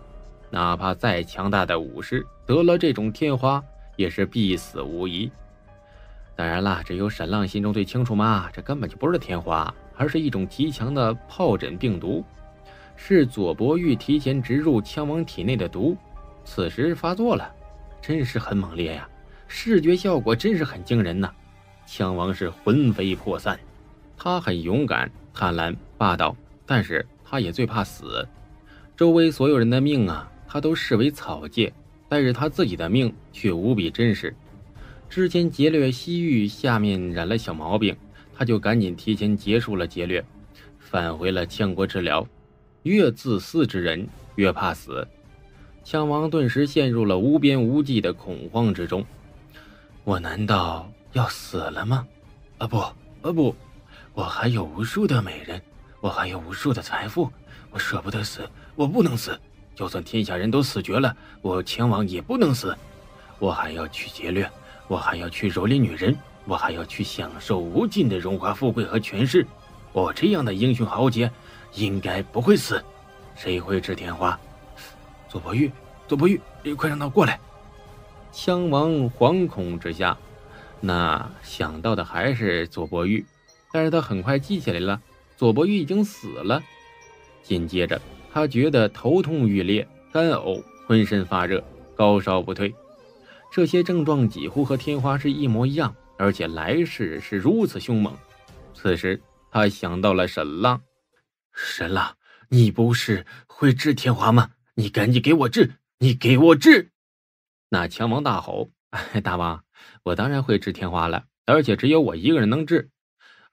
Speaker 1: 哪怕再强大的武士得了这种天花，也是必死无疑。当然了，只有沈浪心中最清楚嘛，这根本就不是天花，而是一种极强的疱疹病毒，是左伯玉提前植入枪王体内的毒，此时发作了，真是很猛烈呀！视觉效果真是很惊人呐！枪王是魂飞魄散，他很勇敢、贪婪、霸道，但是他也最怕死，周围所有人的命啊！他都视为草芥，但是他自己的命却无比真实。之前劫掠西域，下面染了小毛病，他就赶紧提前结束了劫掠，返回了羌国治疗。越自私之人越怕死，羌王顿时陷入了无边无际的恐慌之中。我难道要死了吗？啊不，啊不，我还有无数的美人，我还有无数的财富，我舍不得死，我不能死。就算天下人都死绝了，我前往也不能死。我还要去劫掠，我还要去蹂躏女人，我还要去享受无尽的荣华富贵和权势。我这样的英雄豪杰，应该不会死。谁会治天花？左伯玉，左伯玉，你快让他过来！枪王惶恐之下，那想到的还是左伯玉，但是他很快记起来了，左伯玉已经死了。紧接着。他觉得头痛欲裂、干呕、浑身发热、高烧不退，这些症状几乎和天花是一模一样，而且来势是如此凶猛。此时他想到了沈浪，沈浪，你不是会治天花吗？你赶紧给我治！你给我治！那枪王大吼：“大王，我当然会治天花了，而且只有我一个人能治，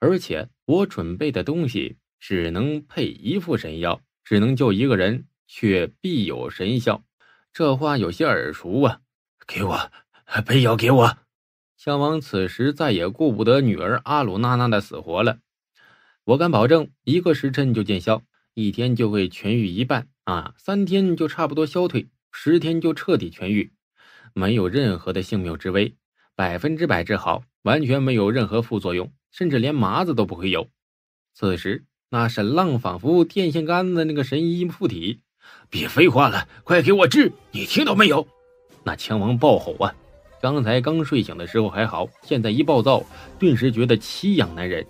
Speaker 1: 而且我准备的东西只能配一副神药。”只能救一个人，却必有神效。这话有些耳熟啊！
Speaker 6: 给我，配药给我！
Speaker 1: 枪王此时再也顾不得女儿阿鲁娜娜的死活了。我敢保证，一个时辰就见效，一天就会痊愈一半啊！三天就差不多消退，十天就彻底痊愈，没有任何的性命之危，百分之百治好，完全没有任何副作用，甚至连麻子都不会有。此时。那沈浪仿佛电线杆子，那个神医附体。
Speaker 6: 别废话了，快给我治！你听到没有？
Speaker 1: 那枪王暴吼啊！刚才刚睡醒的时候还好，现在一暴躁，顿时觉得奇痒难忍。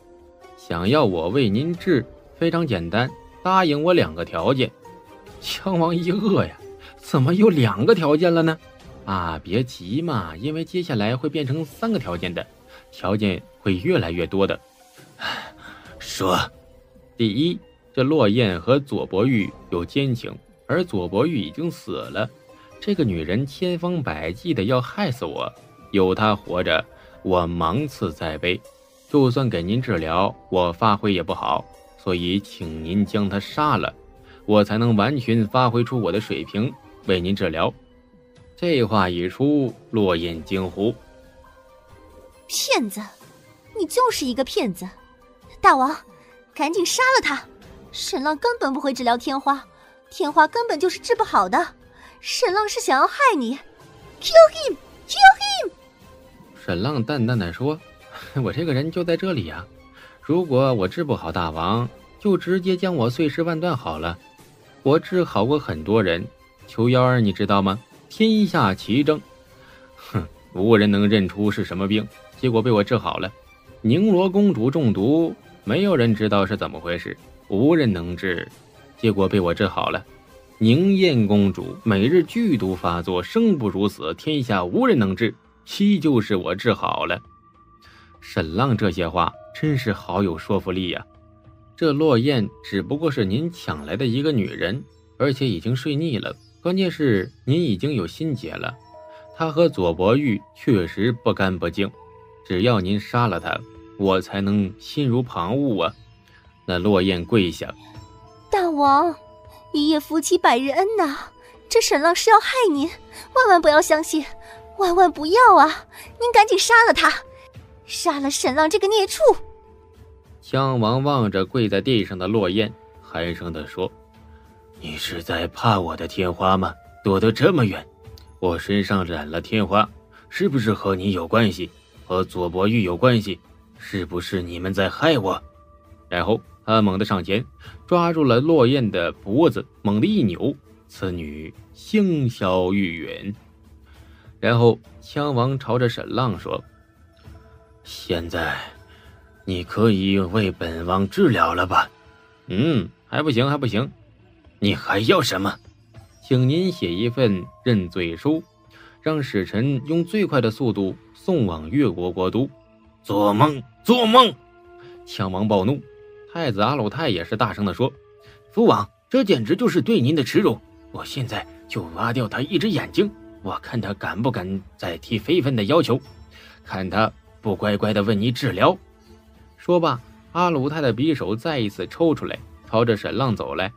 Speaker 1: 想要我为您治，非常简单，答应我两个条件。枪王一愕呀，怎么有两个条件了呢？啊，别急嘛，因为接下来会变成三个条件的，条件会越来越多的。
Speaker 6: 说。
Speaker 1: 第一，这落雁和左伯玉有奸情，而左伯玉已经死了。这个女人千方百计的要害死我，有她活着，我芒刺在背，就算给您治疗，我发挥也不好，所以请您将她杀了，我才能完全发挥出我的水平，为您治疗。这话一出，落雁惊呼：“
Speaker 2: 骗子！你就是一个骗子！大王，赶紧杀了他！沈浪根本不会治疗天花，天花根本就是治不好的。沈浪是想要害你！Kill him！Kill him！”
Speaker 1: 沈浪淡淡的说：“ [LAUGHS] 我这个人就在这里呀，如果我治不好大王，就直接将我碎尸万段好了。我治好过很多人，求幺儿你知道吗？天下奇症，哼，无人能认出是什么病，结果被我治好了。宁罗公主中毒，没有人知道是怎么回事，无人能治，结果被我治好了。宁艳公主每日剧毒发作，生不如死，天下无人能治。”依旧是我治好了，沈浪这些话真是好有说服力呀！这落雁只不过是您抢来的一个女人，而且已经睡腻了。关键是您已经有心结了，她和左伯玉确实不干不净。只要您杀了他，我才能心如旁骛啊！那落雁跪下，
Speaker 2: 大王，一夜夫妻百日恩呐！这沈浪是要害您，万万不要相信！万万不要啊！您赶紧杀了他，杀了沈浪这个孽畜！
Speaker 1: 襄王望着跪在地上的落雁，寒声的说：“
Speaker 6: 你是在怕我的天花吗？躲得这么远？我身上染了天花，是不是和你有关系？和左伯玉有关系？是不是你们在害我？”
Speaker 1: 然后他猛地上前，抓住了落雁的脖子，猛地一扭，此女香消玉殒。然后，枪王朝着沈浪说：“
Speaker 6: 现在，你可以为本王治疗了吧？”“
Speaker 1: 嗯，还不行，还不行。
Speaker 6: 你还要什么？
Speaker 1: 请您写一份认罪书，让使臣用最快的速度送往越国国都。”“
Speaker 6: 做梦，做梦！”
Speaker 1: 枪王暴怒。太子阿鲁泰也是大声的说：“
Speaker 6: 父王，这简直就是对您的耻辱！我现在就挖掉他一只眼睛。”我看他敢不敢再提非分的要求，看他不乖乖的为你治疗。
Speaker 1: 说罢，阿鲁泰的匕首再一次抽出来，朝着沈浪走来。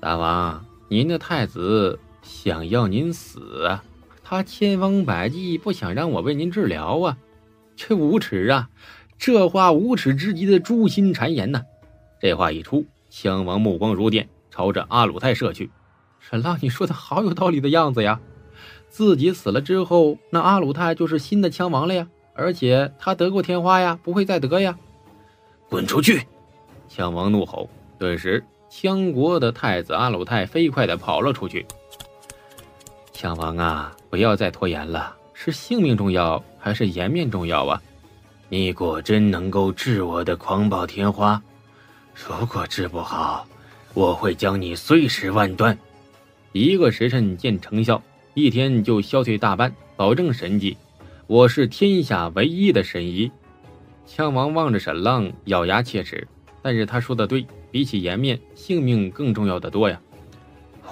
Speaker 1: 大王，您的太子想要您死啊！他千方百计不想让我为您治疗啊！这无耻啊！这话无耻之极的诛心谗言呐！这话一出，枪王目光如电，朝着阿鲁泰射去。沈浪，你说的好有道理的样子呀！自己死了之后，那阿鲁泰就是新的枪王了呀！而且他得过天花呀，不会再得呀！
Speaker 6: 滚出去！
Speaker 1: 枪王怒吼，顿时枪国的太子阿鲁泰飞快地跑了出去。枪王啊，不要再拖延了，是性命重要还是颜面重要啊？
Speaker 6: 你果真能够治我的狂暴天花？如果治不好，我会将你碎尸万段！
Speaker 1: 一个时辰见成效。一天就消退大半，保证神迹。我是天下唯一的神医。枪王望着沈浪，咬牙切齿。但是他说的对，比起颜面，性命更重要的多呀。
Speaker 6: 我，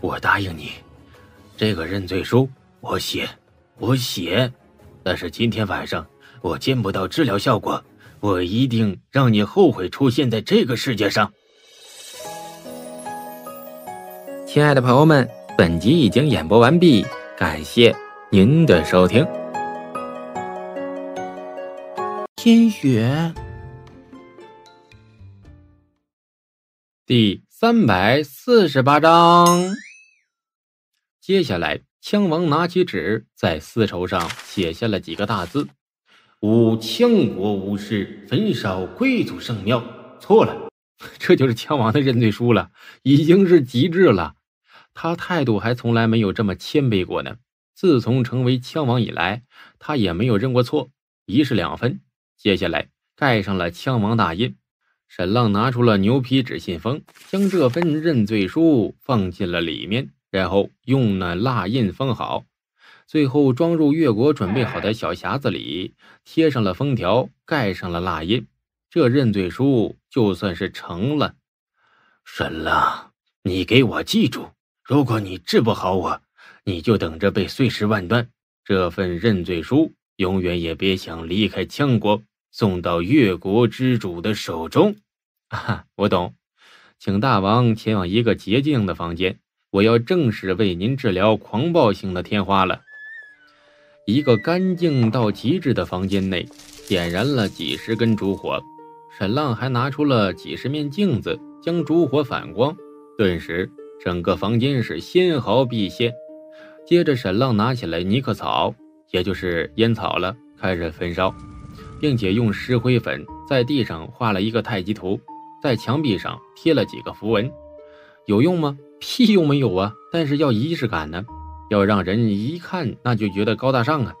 Speaker 6: 我答应你，这个认罪书我写，我写。但是今天晚上我见不到治疗效果，我一定让你后悔出现在这个世界上。
Speaker 1: 亲爱的朋友们。本集已经演播完毕，感谢您的收听。
Speaker 7: 天雪
Speaker 1: 第三百四十八章。接下来，枪王拿起纸，在丝绸上写下了几个大字：“吾羌国无事，焚烧贵族圣庙。”错了，[LAUGHS] 这就是枪王的认罪书了，已经是极致了。他态度还从来没有这么谦卑过呢。自从成为枪王以来，他也没有认过错，一式两分。接下来盖上了枪王大印，沈浪拿出了牛皮纸信封，将这份认罪书放进了里面，然后用那蜡印封好，最后装入越国准备好的小匣子里，贴上了封条，盖上了蜡印，这认罪书就算是成了。
Speaker 6: 沈浪，你给我记住。如果你治不好我，你就等着被碎尸万段。这份认罪书永远也别想离开羌国，送到越国之主的手中。[LAUGHS]
Speaker 1: 啊，我懂，请大王前往一个洁净的房间，我要正式为您治疗狂暴性的天花了。一个干净到极致的房间内，点燃了几十根烛火。沈浪还拿出了几十面镜子，将烛火反光，顿时整个房间是纤毫毕现。接着，沈浪拿起了尼克草，也就是烟草了，开始焚烧，并且用石灰粉在地上画了一个太极图，在墙壁上贴了几个符文。有用吗？[LAUGHS] 屁用没有啊！但是要仪式感呢。要让人一看那就觉得高大上啊！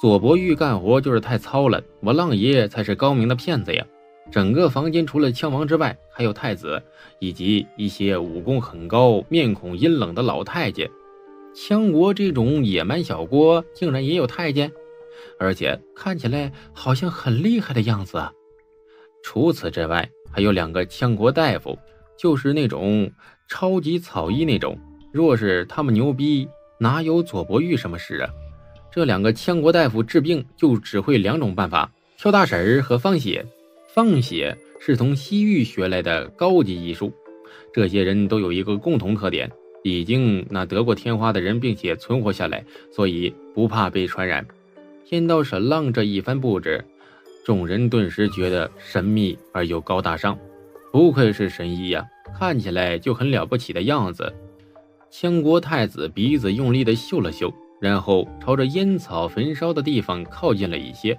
Speaker 1: 左伯玉干活就是太糙了，我浪爷才是高明的骗子呀！整个房间除了枪王之外，还有太子以及一些武功很高、面孔阴冷的老太监。羌国这种野蛮小国竟然也有太监，而且看起来好像很厉害的样子啊！除此之外，还有两个羌国大夫，就是那种超级草医那种。若是他们牛逼，哪有左伯玉什么事啊？这两个羌国大夫治病就只会两种办法：跳大婶儿和放血。放血是从西域学来的高级医术。这些人都有一个共同特点：已经那得过天花的人，并且存活下来，所以不怕被传染。听到沈浪这一番布置，众人顿时觉得神秘而又高大上。不愧是神医呀，看起来就很了不起的样子。千国太子鼻子用力地嗅了嗅，然后朝着烟草焚烧的地方靠近了一些。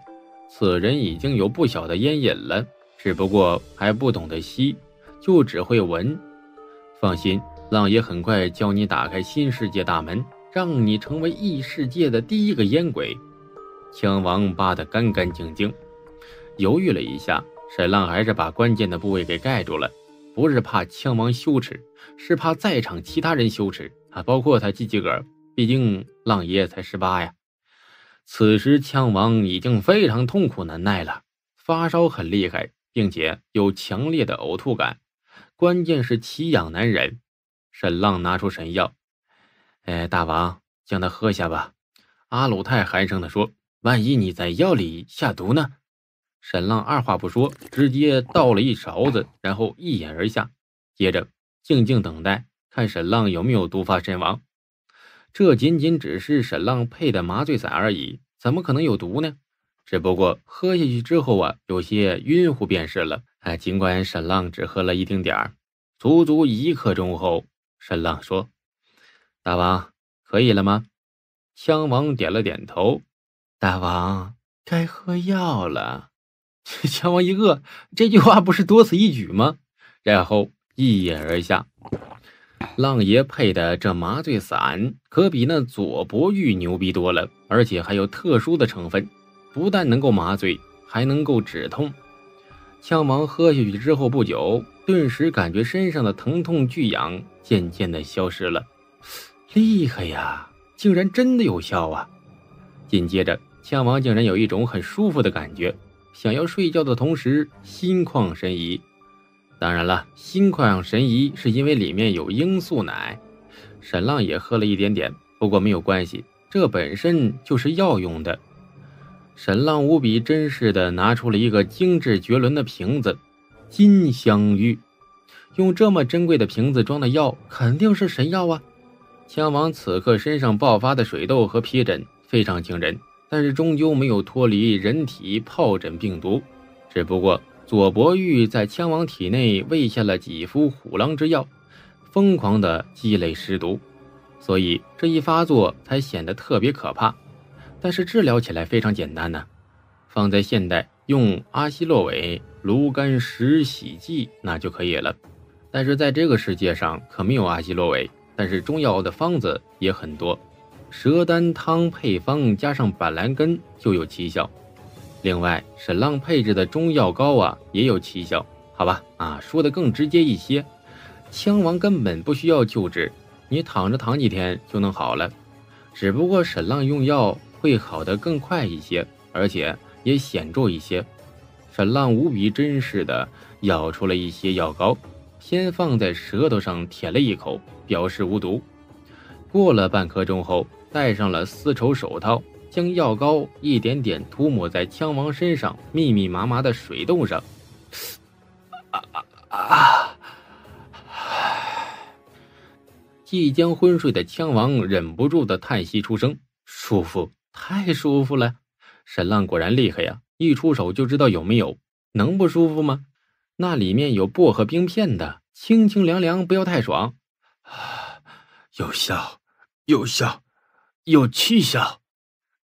Speaker 1: 此人已经有不小的烟瘾了，只不过还不懂得吸，就只会闻。放心，浪爷很快教你打开新世界大门，让你成为异世界的第一个烟鬼。枪王扒得干干净净，犹豫了一下，沈浪还是把关键的部位给盖住了。不是怕枪王羞耻，是怕在场其他人羞耻啊，包括他自己个儿。毕竟浪爷爷才十八呀。此时枪王已经非常痛苦难耐了，发烧很厉害，并且有强烈的呕吐感，关键是奇痒难忍。沈浪拿出神药，哎，大王将他喝下吧。阿鲁泰寒声地说：“万一你在药里下毒呢？”沈浪二话不说，直接倒了一勺子，然后一饮而下。接着静静等待，看沈浪有没有毒发身亡。这仅仅只是沈浪配的麻醉散而已，怎么可能有毒呢？只不过喝下去之后啊，有些晕乎便是了。哎，尽管沈浪只喝了一丁点儿，足足一刻钟后，沈浪说：“大王，可以了吗？”枪王点了点头：“大王，该喝药了。” [LAUGHS] 枪王一饿，这句话不是多此一举吗？然后一饮而下。浪爷配的这麻醉散可比那左伯玉牛逼多了，而且还有特殊的成分，不但能够麻醉，还能够止痛。枪王喝下去之后不久，顿时感觉身上的疼痛剧痒渐渐的消失了。厉害呀，竟然真的有效啊！紧接着，枪王竟然有一种很舒服的感觉。想要睡觉的同时，心旷神怡。当然了，心旷神怡是因为里面有罂粟奶。沈浪也喝了一点点，不过没有关系，这本身就是药用的。沈浪无比珍视的拿出了一个精致绝伦的瓶子，金镶玉。用这么珍贵的瓶子装的药，肯定是神药啊！枪王此刻身上爆发的水痘和皮疹非常惊人。但是终究没有脱离人体疱疹病毒，只不过左伯玉在枪王体内喂下了几副虎狼之药，疯狂的积累尸毒，所以这一发作才显得特别可怕。但是治疗起来非常简单呢，放在现代用阿西洛韦炉甘石洗剂那就可以了。但是在这个世界上可没有阿西洛韦，但是中药的方子也很多。蛇丹汤配方加上板蓝根就有奇效，另外沈浪配置的中药膏啊也有奇效，好吧啊，说的更直接一些，枪王根本不需要救治，你躺着躺几天就能好了，只不过沈浪用药会好的更快一些，而且也显著一些。沈浪无比珍视的舀出了一些药膏，先放在舌头上舔了一口，表示无毒。过了半刻钟后。戴上了丝绸手套，将药膏一点点涂抹在枪王身上密密麻麻的水洞上。啊啊啊！即将昏睡的枪王忍不住的叹息出声：“舒服，太舒服了！沈浪果然厉害呀，一出手就知道有没有，能不舒服吗？那里面有薄荷冰片的，清清凉凉，不要太爽。
Speaker 3: 有效，有效，有气效。”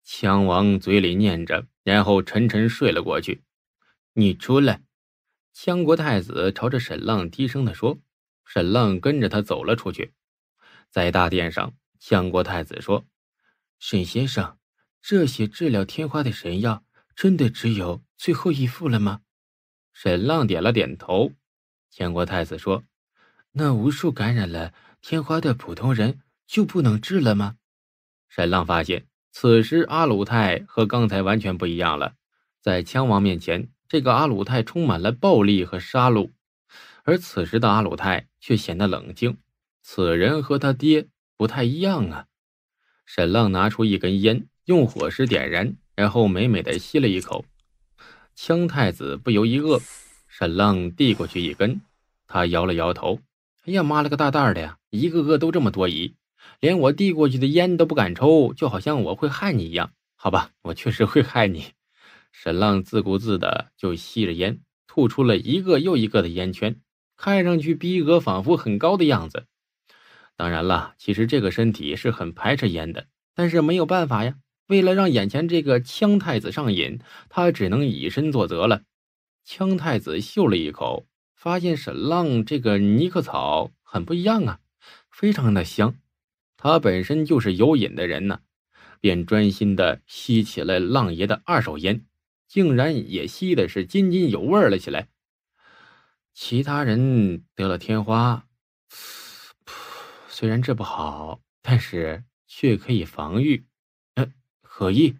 Speaker 1: 枪王嘴里念着，然后沉沉睡了过去。
Speaker 6: 你出来，
Speaker 1: 羌国太子朝着沈浪低声的说。沈浪跟着他走了出去。在大殿上，羌国太子说：“
Speaker 6: 沈先生，这些治疗天花的神药，真的只有最后一副了吗？”
Speaker 1: 沈浪点了点头。
Speaker 6: 羌国太子说：“那无数感染了天花的普通人就不能治了吗？”
Speaker 1: 沈浪发现。此时，阿鲁泰和刚才完全不一样了。在枪王面前，这个阿鲁泰充满了暴力和杀戮，而此时的阿鲁泰却显得冷静。此人和他爹不太一样啊！沈浪拿出一根烟，用火石点燃，然后美美的吸了一口。枪太子不由一愕，沈浪递过去一根，他摇了摇头：“哎呀妈了个大蛋的呀！一个个都这么多疑。”连我递过去的烟都不敢抽，就好像我会害你一样。好吧，我确实会害你。沈浪自顾自的就吸着烟，吐出了一个又一个的烟圈，看上去逼格仿佛很高的样子。当然了，其实这个身体是很排斥烟的，但是没有办法呀。为了让眼前这个枪太子上瘾，他只能以身作则了。枪太子嗅了一口，发现沈浪这个尼克草很不一样啊，非常的香。他本身就是有瘾的人呢，便专心的吸起了浪爷的二手烟，竟然也吸的是津津有味了起来。其他人得了天花，虽然治不好，但是却可以防御。嗯，何意？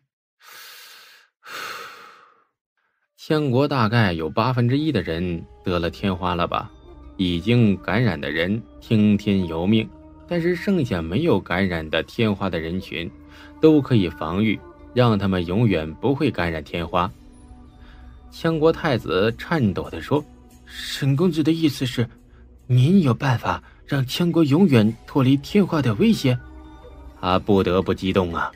Speaker 1: 千国大概有八分之一的人得了天花了吧？已经感染的人听天由命。但是剩下没有感染的天花的人群，都可以防御，让他们永远不会感染天花。羌国太子颤抖地说：“
Speaker 6: 沈公子的意思是，您有办法让羌国永远脱离天花的威胁？”
Speaker 1: 他不得不激动啊！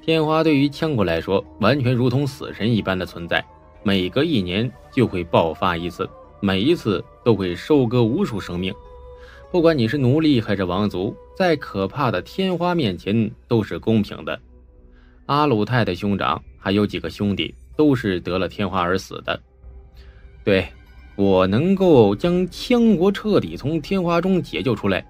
Speaker 1: 天花对于羌国来说，完全如同死神一般的存在，每隔一年就会爆发一次，每一次都会收割无数生命。不管你是奴隶还是王族，在可怕的天花面前都是公平的。阿鲁泰的兄长还有几个兄弟都是得了天花而死的。对，我能够将羌国彻底从天花中解救出来，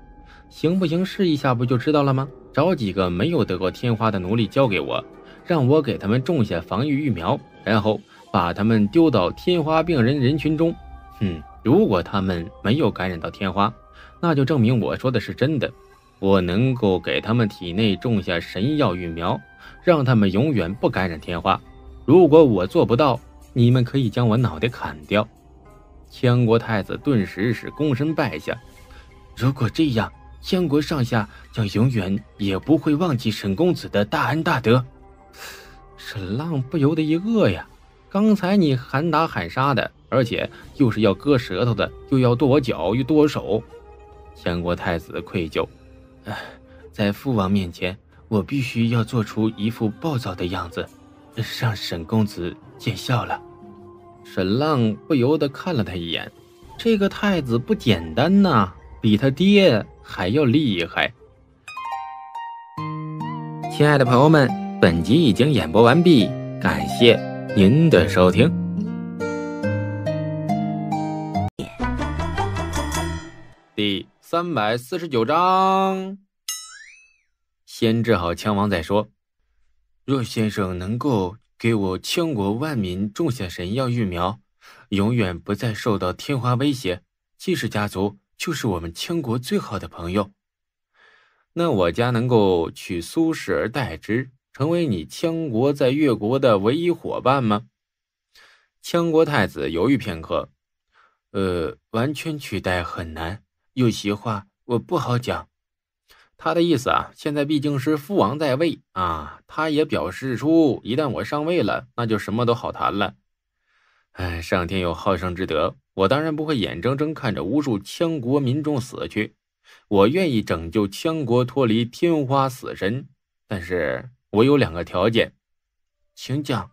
Speaker 1: 行不行？试一下不就知道了吗？找几个没有得过天花的奴隶交给我，让我给他们种下防御疫苗，然后把他们丢到天花病人人群中。哼，如果他们没有感染到天花。那就证明我说的是真的，我能够给他们体内种下神药育苗，让他们永远不感染天花。如果我做不到，你们可以将我脑袋砍掉。羌国太子顿时是躬身拜下。
Speaker 6: 如果这样，羌国上下将永远也不会忘记沈公子的大恩大德。
Speaker 1: 沈浪不由得一愕呀，刚才你喊打喊杀的，而且又是要割舌头的，又要剁我脚，又剁我手。
Speaker 6: 相国太子的愧疚，唉，在父王面前，我必须要做出一副暴躁的样子，让沈公子见笑了。
Speaker 1: 沈浪不由得看了他一眼，这个太子不简单呐，比他爹还要厉害。亲爱的朋友们，本集已经演播完毕，感谢您的收听。第。三百四十九章，
Speaker 6: 先治好枪王再说。若先生能够给我羌国万民种下神药育苗，永远不再受到天花威胁，季氏家族就是我们羌国最好的朋友。
Speaker 1: 那我家能够取苏氏而代之，成为你羌国在越国的唯一伙伴吗？羌国太子犹豫片刻，
Speaker 6: 呃，完全取代很难。有些话我不好讲。
Speaker 1: 他的意思啊，现在毕竟是父王在位啊，他也表示出，一旦我上位了，那就什么都好谈了。哎，上天有好生之德，我当然不会眼睁睁看着无数羌国民众死去。我愿意拯救羌国脱离天花死神，但是我有两个条件，
Speaker 7: 请讲。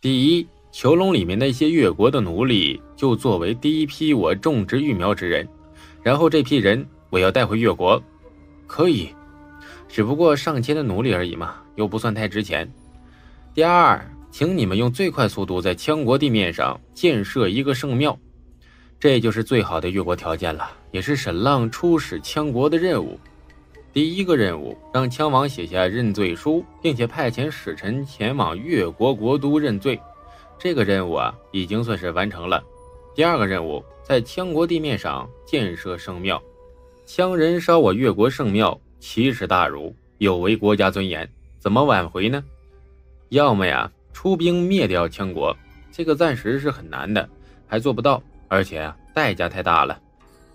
Speaker 1: 第一，囚笼里面那些越国的奴隶就作为第一批我种植育苗之人，然后这批人我要带回越国。
Speaker 7: 可以，
Speaker 1: 只不过上千的奴隶而已嘛，又不算太值钱。第二，请你们用最快速度在羌国地面上建设一个圣庙，这就是最好的越国条件了，也是沈浪出使羌国的任务。第一个任务，让羌王写下认罪书，并且派遣使臣前往越国国都认罪，这个任务啊，已经算是完成了。第二个任务，在羌国地面上建设圣庙。羌人烧我越国圣庙，奇耻大辱，有违国家尊严，怎么挽回呢？要么呀，出兵灭掉羌国，这个暂时是很难的，还做不到，而且啊，代价太大了。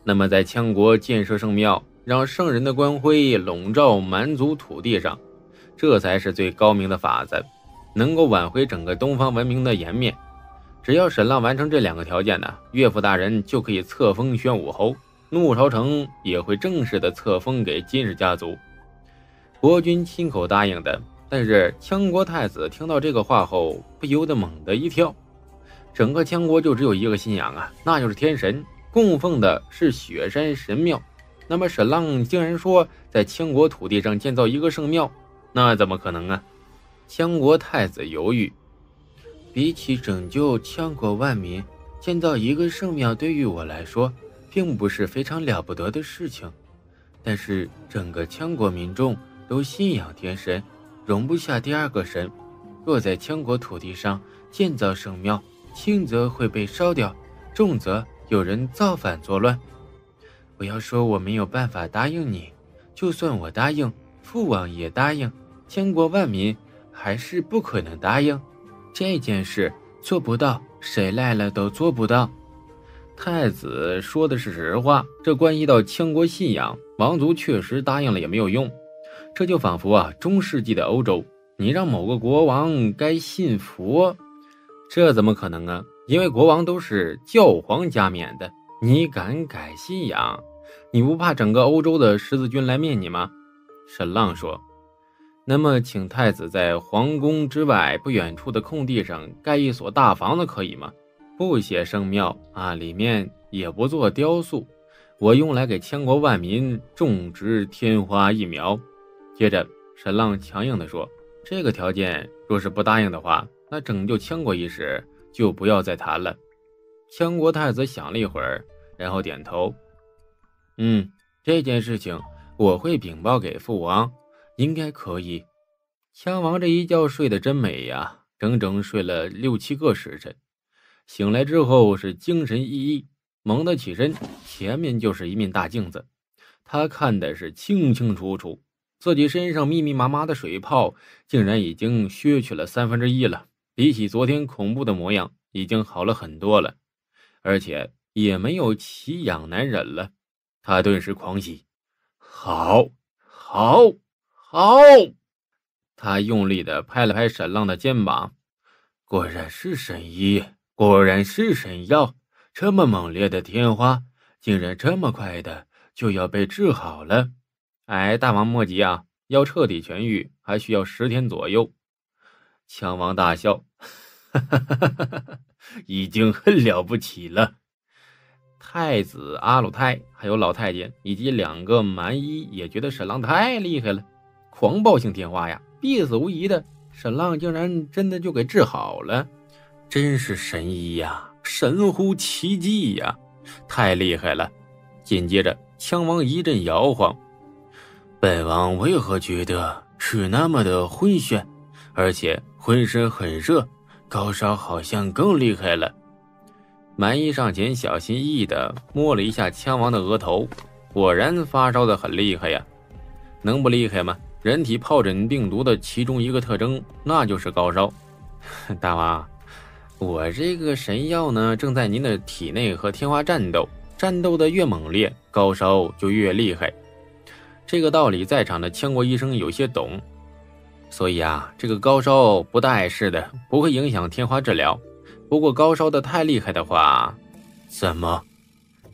Speaker 1: 那么在羌国建设圣庙，让圣人的光辉笼罩蛮族土地上，这才是最高明的法子，能够挽回整个东方文明的颜面。只要沈浪完成这两个条件呢，岳父大人就可以册封宣武侯。怒朝城也会正式的册封给金氏家族，国君亲口答应的。但是羌国太子听到这个话后，不由得猛地一跳。整个羌国就只有一个信仰啊，那就是天神，供奉的是雪山神庙。那么沈浪竟然说在羌国土地上建造一个圣庙，那怎么可能啊？羌国太子犹豫，
Speaker 7: 比起拯救羌国万民，建造一个圣庙对于我来说。并不是非常了不得的事情，但是整个羌国民众都信仰天神，容不下第二个神。若在羌国土地上建造圣庙，轻则会被烧掉，重则有人造反作乱。不要说我没有办法答应你，就算我答应，父王也答应，羌国万民还是不可能答应。这件事做不到，谁来了都做不到。
Speaker 1: 太子说的是实话，这关系到羌国信仰，王族确实答应了也没有用。这就仿佛啊，中世纪的欧洲，你让某个国王该信佛，这怎么可能啊？因为国王都是教皇加冕的，你敢改信仰？你不怕整个欧洲的十字军来灭你吗？沈浪说：“那么，请太子在皇宫之外不远处的空地上盖一所大房子，可以吗？”不写圣庙啊，里面也不做雕塑，我用来给羌国万民种植天花疫苗。接着，沈浪强硬地说：“这个条件若是不答应的话，那拯救羌国一事就不要再谈了。”羌国太子想了一会儿，然后点头：“嗯，这件事情我会禀报给父王，应该可以。”枪王这一觉睡得真美呀，整整睡了六七个时辰。醒来之后是精神奕奕，猛地起身，前面就是一面大镜子，他看的是清清楚楚，自己身上密密麻麻的水泡竟然已经削去了三分之一了，比起昨天恐怖的模样已经好了很多了，而且也没有奇痒难忍了，他顿时狂喜，好，好，好，他用力的拍了拍沈浪的肩膀，果然是神医。果然是神药，这么猛烈的天花，竟然这么快的就要被治好了。哎，大王莫急啊，要彻底痊愈还需要十天左右。枪王大笑，哈哈哈哈哈，已经很了不起了。太子阿鲁泰，还有老太监以及两个蛮医也觉得沈浪太厉害了，狂暴性天花呀，必死无疑的。沈浪竟然真的就给治好了。真是神医呀，神乎其技呀，太厉害了！紧接着，枪王一阵摇晃，
Speaker 7: 本王为何觉得是那么的昏眩，而且浑身很热，高烧好像更厉害了。
Speaker 1: 蛮医上前小心翼翼的摸了一下枪王的额头，果然发烧的很厉害呀！能不厉害吗？人体疱疹病毒的其中一个特征，那就是高烧。[LAUGHS] 大王。我这个神药呢，正在您的体内和天花战斗，战斗的越猛烈，高烧就越厉害。这个道理在场的羌国医生有些懂，所以啊，这个高烧不大碍事的，不会影响天花治疗。不过高烧的太厉害的话，
Speaker 6: 怎么？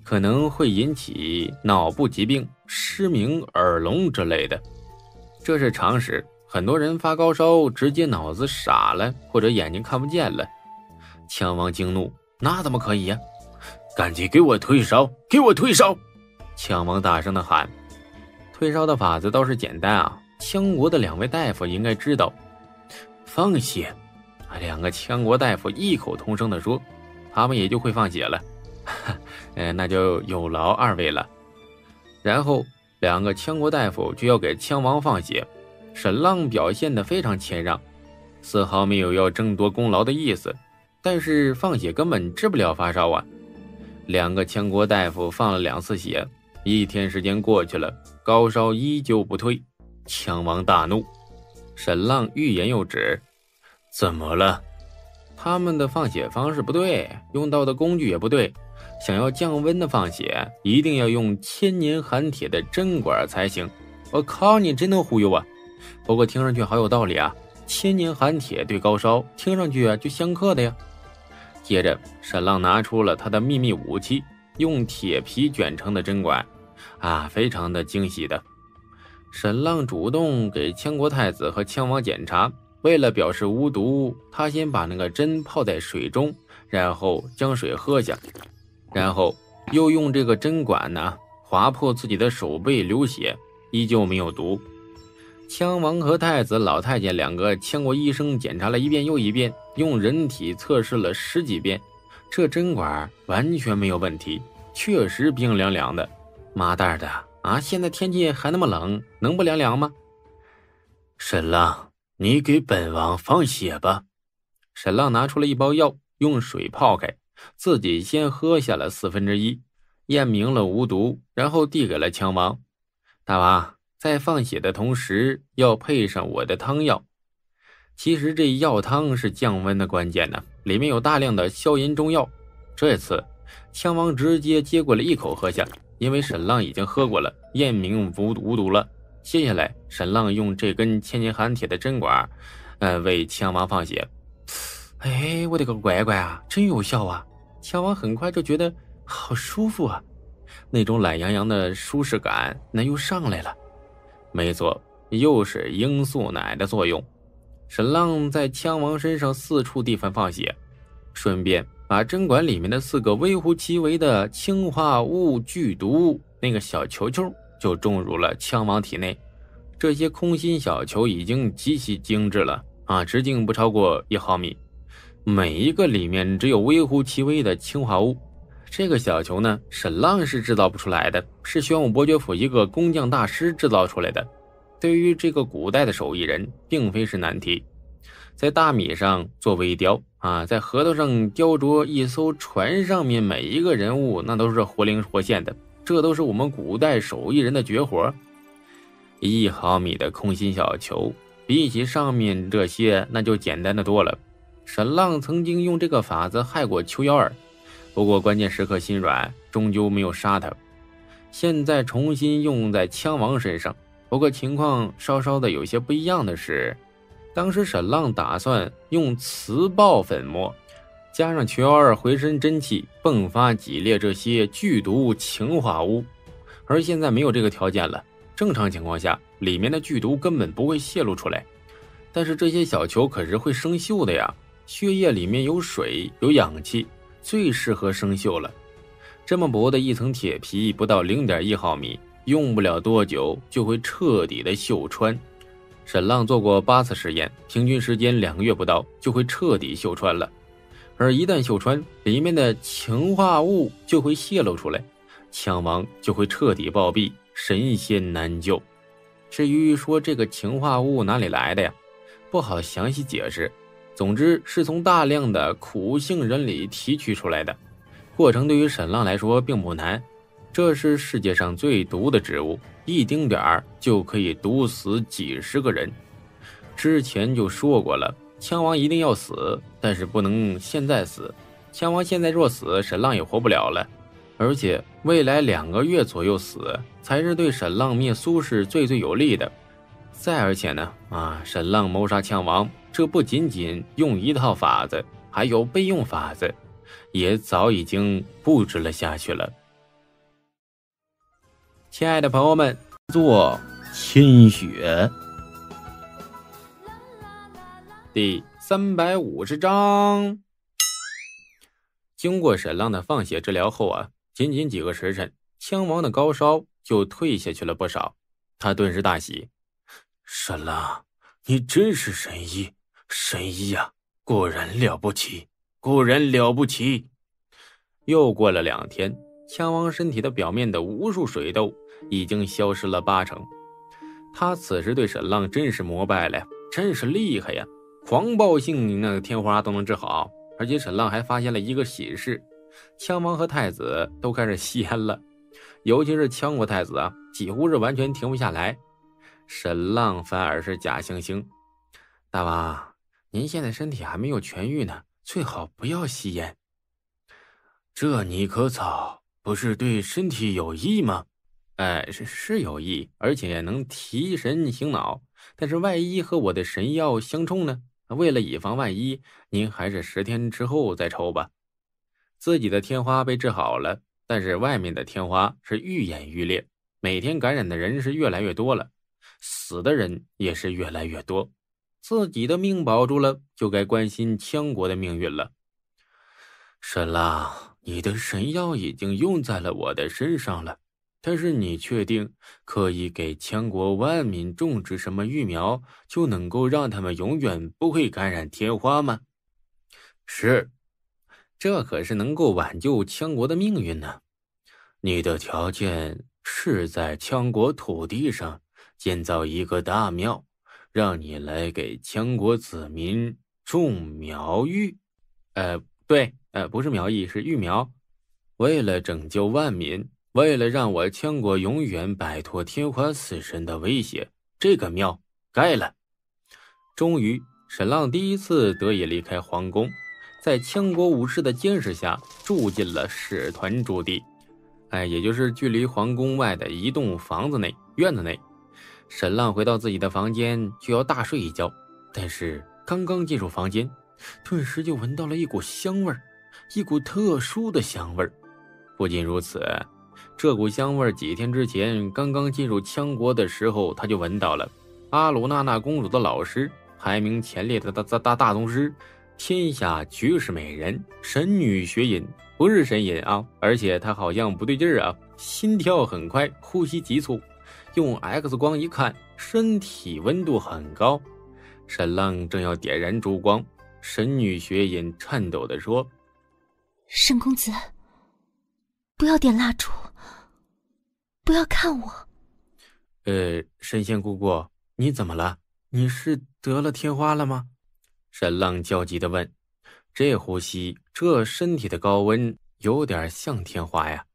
Speaker 1: 可能会引起脑部疾病、失明、耳聋之类的，这是常识。很多人发高烧，直接脑子傻了，或者眼睛看不见了。枪王惊怒：“那怎么可以呀？
Speaker 6: 赶紧给我退烧！给我退烧！”
Speaker 1: 枪王大声的喊：“退烧的法子倒是简单啊，羌国的两位大夫应该知道。”
Speaker 6: 放血！
Speaker 1: 两个羌国大夫异口同声的说：“他们也就会放血了。[LAUGHS] ”，呃，那就有劳二位了。然后，两个羌国大夫就要给羌王放血。沈浪表现得非常谦让，丝毫没有要争夺功劳的意思。但是放血根本治不了发烧啊！两个羌国大夫放了两次血，一天时间过去了，高烧依旧不退。羌王大怒，沈浪欲言又止：“
Speaker 6: 怎么了？
Speaker 1: 他们的放血方式不对，用到的工具也不对。”想要降温的放血，一定要用千年寒铁的针管才行。我靠，你真能忽悠啊！不过听上去好有道理啊！千年寒铁对高烧，听上去啊就相克的呀。接着，沈浪拿出了他的秘密武器，用铁皮卷成的针管，啊，非常的惊喜的。沈浪主动给羌国太子和羌王检查，为了表示无毒，他先把那个针泡在水中，然后将水喝下。然后又用这个针管呢划破自己的手背流血，依旧没有毒。枪王和太子、老太监两个羌国医生检查了一遍又一遍，用人体测试了十几遍，这针管完全没有问题，确实冰凉凉的。妈蛋的啊！现在天气还那么冷，能不凉凉吗？
Speaker 6: 沈浪，你给本王放血吧。
Speaker 1: 沈浪拿出了一包药，用水泡开。自己先喝下了四分之一，验明了无毒，然后递给了枪王。大王在放血的同时要配上我的汤药。其实这药汤是降温的关键呢，里面有大量的消炎中药。这次枪王直接接过来一口喝下，因为沈浪已经喝过了，验明无无毒了。接下来沈浪用这根千年寒铁的针管，呃，为枪王放血。哎，我的个乖乖啊，真有效啊！枪王很快就觉得好舒服啊，那种懒洋洋的舒适感那又上来了。没错，又是罂粟奶的作用。沈浪在枪王身上四处地方放血，顺便把针管里面的四个微乎其微的氰化物剧毒那个小球球就种入了枪王体内。这些空心小球已经极其精致了啊，直径不超过一毫米。每一个里面只有微乎其微的氰化物，这个小球呢，沈浪是制造不出来的，是玄武伯爵府一个工匠大师制造出来的。对于这个古代的手艺人，并非是难题。在大米上做微雕啊，在核桃上雕琢一艘船上面每一个人物，那都是活灵活现的。这都是我们古代手艺人的绝活。一毫米的空心小球，比起上面这些，那就简单的多了。沈浪曾经用这个法子害过邱幺儿，不过关键时刻心软，终究没有杀他。现在重新用在枪王身上，不过情况稍稍的有些不一样的是，当时沈浪打算用磁爆粉末，加上邱幺儿浑身真气迸发几列这些剧毒氰化物，而现在没有这个条件了。正常情况下，里面的剧毒根本不会泄露出来，但是这些小球可是会生锈的呀。血液里面有水有氧气，最适合生锈了。这么薄的一层铁皮，不到零点一毫米，用不了多久就会彻底的锈穿。沈浪做过八次实验，平均时间两个月不到就会彻底锈穿了。而一旦锈穿，里面的氰化物就会泄露出来，枪王就会彻底暴毙，神仙难救。至于说这个氰化物哪里来的呀，不好详细解释。总之是从大量的苦杏仁里提取出来的，过程对于沈浪来说并不难。这是世界上最毒的植物，一丁点儿就可以毒死几十个人。之前就说过了，枪王一定要死，但是不能现在死。枪王现在若死，沈浪也活不了了。而且未来两个月左右死，才是对沈浪灭苏氏最最有利的。再而且呢，啊，沈浪谋杀枪王，这不仅仅用一套法子，还有备用法子，也早已经布置了下去了。亲爱的朋友们，做千雪第三百五十章。经过沈浪的放血治疗后啊，仅仅几个时辰，枪王的高烧就退下去了不少。他顿时大喜。
Speaker 6: 沈浪，你真是神医，神医呀，果然了不起，果然了不起。
Speaker 1: 又过了两天，枪王身体的表面的无数水痘已经消失了八成。他此时对沈浪真是膜拜了，真是厉害呀！狂暴性那个天花都能治好，而且沈浪还发现了一个喜事：枪王和太子都开始吸烟了，尤其是枪国太子啊，几乎是完全停不下来。沈浪反而是假惺惺：“大王，您现在身体还没有痊愈呢，最好不要吸烟。
Speaker 6: 这尼可草，不是对身体有益吗？
Speaker 1: 哎，是是有益，而且能提神醒脑。但是万一和我的神药相冲呢？为了以防万一，您还是十天之后再抽吧。自己的天花被治好了，但是外面的天花是愈演愈烈，每天感染的人是越来越多了。”死的人也是越来越多，自己的命保住了，就该关心羌国的命运了。
Speaker 6: 沈浪，你的神药已经用在了我的身上了，但是你确定可以给羌国万民种植什么育苗，就能够让他们永远不会感染天花吗？
Speaker 1: 是，这可是能够挽救羌国的命运呢。
Speaker 6: 你的条件是在羌国土地上。建造一个大庙，让你来给羌国子民种苗玉。
Speaker 1: 呃，对，呃，不是苗裔，是育苗。为了拯救万民，为了让我羌国永远摆脱天花死神的威胁，这个庙盖了。终于，沈浪第一次得以离开皇宫，在羌国武士的监视下，住进了使团驻地，哎，也就是距离皇宫外的一栋房子内院子内。沈浪回到自己的房间，就要大睡一觉。但是刚刚进入房间，顿时就闻到了一股香味儿，一股特殊的香味儿。不仅如此，这股香味儿几天之前刚刚进入羌国的时候，他就闻到了。阿鲁娜娜公主的老师，排名前列的大大大大宗师，天下绝世美人神女雪隐，不是神隐啊，而且她好像不对劲儿啊，心跳很快，呼吸急促。用 X 光一看，身体温度很高。沈浪正要点燃烛光，神女雪隐颤抖的说：“
Speaker 2: 沈公子，不要点蜡烛，不要看我。”“
Speaker 1: 呃，神仙姑姑，你怎么了？你是得了天花了吗？”沈浪焦急的问。这呼吸，这身体的高温，有点像天花呀。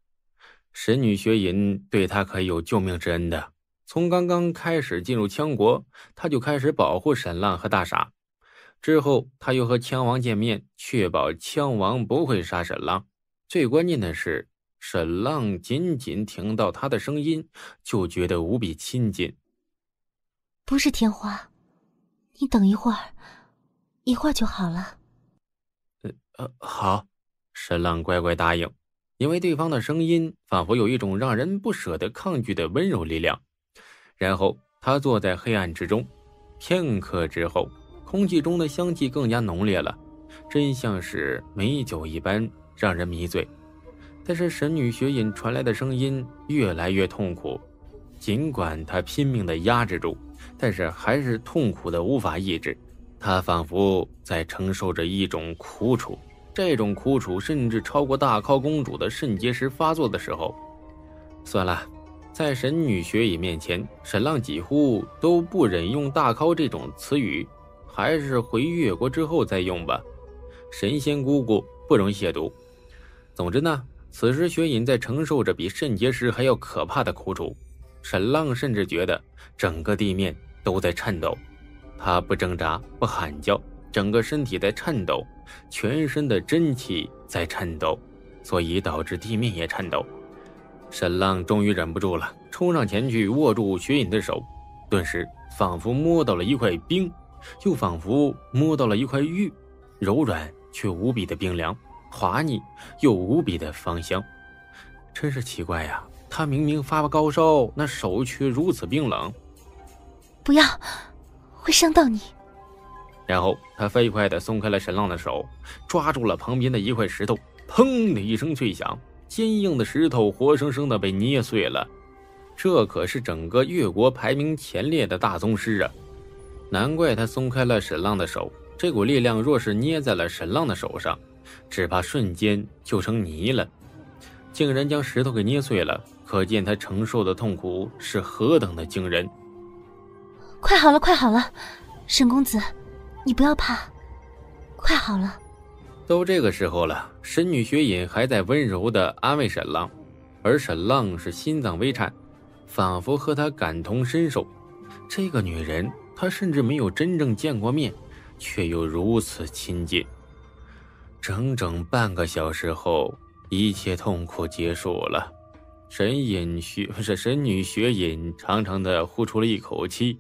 Speaker 1: 神女学银对他可有救命之恩的。从刚刚开始进入羌国，他就开始保护沈浪和大傻。之后，他又和羌王见面，确保羌王不会杀沈浪。最关键的是，沈浪仅仅听到他的声音，就觉得无比亲近。
Speaker 2: 不是天花，你等一会儿，一会儿就好了。
Speaker 1: 呃呃，好。沈浪乖乖答应。因为对方的声音仿佛有一种让人不舍得抗拒的温柔力量，然后他坐在黑暗之中，片刻之后，空气中的香气更加浓烈了，真像是美酒一般让人迷醉。但是神女雪隐传来的声音越来越痛苦，尽管她拼命的压制住，但是还是痛苦的无法抑制，她仿佛在承受着一种苦楚。这种苦楚甚至超过大靠公主的肾结石发作的时候。算了，在神女雪影面前，沈浪几乎都不忍用“大靠”这种词语，还是回越国之后再用吧。神仙姑姑不容亵渎。总之呢，此时雪隐在承受着比肾结石还要可怕的苦楚。沈浪甚至觉得整个地面都在颤抖，他不挣扎，不喊叫。整个身体在颤抖，全身的真气在颤抖，所以导致地面也颤抖。沈浪终于忍不住了，冲上前去握住雪隐的手，顿时仿佛摸到了一块冰，又仿佛摸到了一块玉，柔软却无比的冰凉，滑腻又无比的芳香。真是奇怪呀，他明明发了高烧，那手却如此冰冷。
Speaker 2: 不要，会伤到你。
Speaker 1: 然后他飞快地松开了沈浪的手，抓住了旁边的一块石头，砰的一声脆响。坚硬的石头活生生的被捏碎了，这可是整个越国排名前列的大宗师啊！难怪他松开了沈浪的手，这股力量若是捏在了沈浪的手上，只怕瞬间就成泥了。竟然将石头给捏碎了，可见他承受的痛苦是何等的惊人！
Speaker 2: 快好了，快好了，沈公子，你不要怕，快好了。
Speaker 1: 都这个时候了，神女雪隐还在温柔的安慰沈浪，而沈浪是心脏微颤，仿佛和她感同身受。这个女人，他甚至没有真正见过面，却又如此亲近。整整半个小时后，一切痛苦结束了。神隐雪不是神女雪隐长长的呼出了一口气，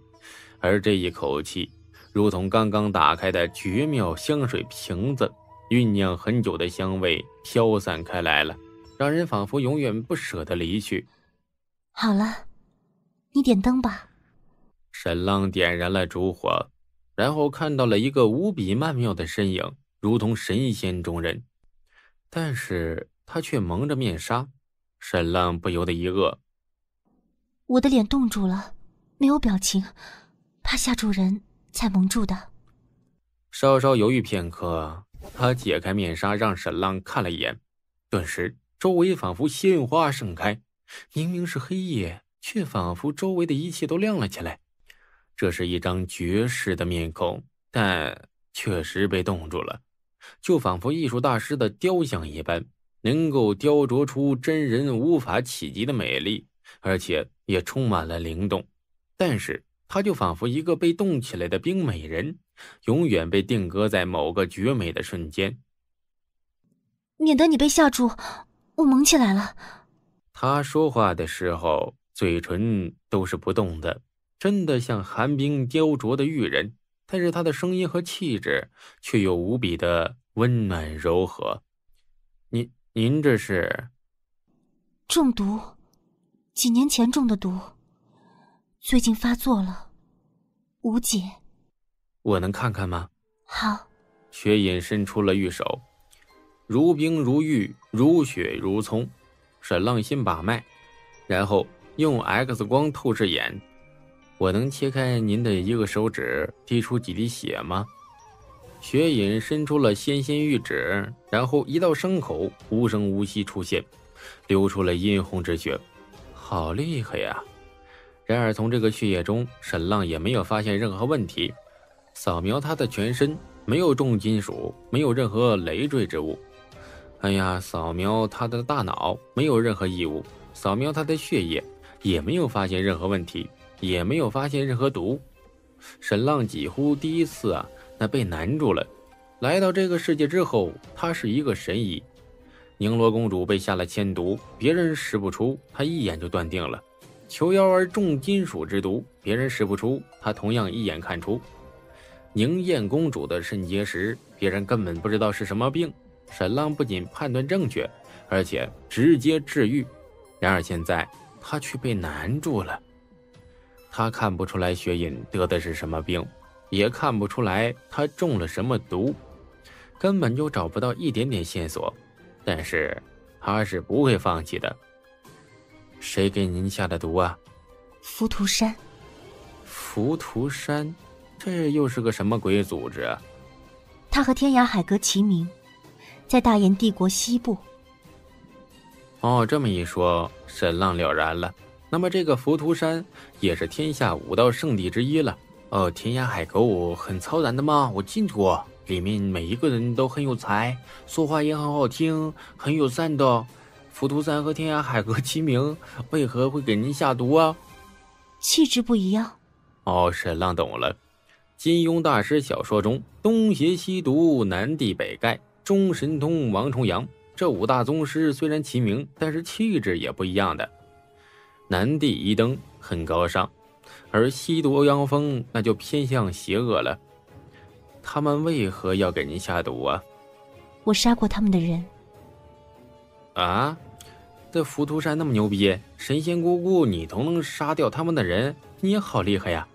Speaker 1: 而这一口气，如同刚刚打开的绝妙香水瓶子。酝酿很久的香味飘散开来了，让人仿佛永远不舍得离去。
Speaker 2: 好了，你点灯吧。
Speaker 1: 沈浪点燃了烛火，然后看到了一个无比曼妙的身影，如同神仙中人，但是他却蒙着面纱。沈浪不由得一愕：
Speaker 2: 我的脸冻住了，没有表情，怕吓住人才蒙住的。
Speaker 1: 稍稍犹豫片刻。他解开面纱，让沈浪看了一眼，顿时周围仿佛鲜花盛开。明明是黑夜，却仿佛周围的一切都亮了起来。这是一张绝世的面孔，但确实被冻住了，就仿佛艺术大师的雕像一般，能够雕琢出真人无法企及的美丽，而且也充满了灵动。但是，他就仿佛一个被冻起来的冰美人。永远被定格在某个绝美的瞬间，
Speaker 2: 免得你被吓住，我蒙起来了。
Speaker 1: 他说话的时候，嘴唇都是不动的，真的像寒冰雕琢的玉人。但是他的声音和气质却又无比的温暖柔和。您您这是
Speaker 2: 中毒？几年前中的毒，最近发作了，无解。
Speaker 1: 我能看看吗？
Speaker 2: 好。
Speaker 1: 雪隐伸出了玉手，如冰如玉，如雪如葱。沈浪心把脉，然后用 X 光透视眼。我能切开您的一个手指，滴出几滴血吗？雪隐伸出了纤纤玉指，然后一道伤口无声无息出现，流出了殷红之血。好厉害呀！然而从这个血液中，沈浪也没有发现任何问题。扫描他的全身，没有重金属，没有任何累赘之物。哎呀，扫描他的大脑，没有任何异物。扫描他的血液，也没有发现任何问题，也没有发现任何毒。沈浪几乎第一次啊，那被难住了。来到这个世界之后，他是一个神医。宁罗公主被下了千毒，别人识不出，他一眼就断定了。求妖儿重金属之毒，别人识不出，他同样一眼看出。宁艳公主的肾结石，别人根本不知道是什么病。沈浪不仅判断正确，而且直接治愈。然而现在他却被难住了。他看不出来雪隐得的是什么病，也看不出来他中了什么毒，根本就找不到一点点线索。但是他是不会放弃的。谁给您下的毒啊？
Speaker 2: 浮屠山。
Speaker 1: 浮屠山。这又是个什么鬼组织？
Speaker 2: 他和天涯海阁齐名，在大燕帝国西部。
Speaker 1: 哦，这么一说，沈浪了然了。那么这个浮屠山也是天下武道圣地之一了。哦，天涯海阁很超然的吗？我进去过，里面每一个人都很有才，说话也很好听，很有善的。浮屠山和天涯海阁齐名，为何会给您下毒啊？
Speaker 2: 气质不一样。
Speaker 1: 哦，沈浪懂了。金庸大师小说中，东邪西毒，南帝北丐，中神通王重阳，这五大宗师虽然齐名，但是气质也不一样的。南帝一灯很高尚，而西毒欧阳锋那就偏向邪恶了。他们为何要给您下毒啊？
Speaker 2: 我杀过他们的人。
Speaker 1: 啊？这浮屠山那么牛逼，神仙姑姑你都能杀掉他们的人，你也好厉害呀！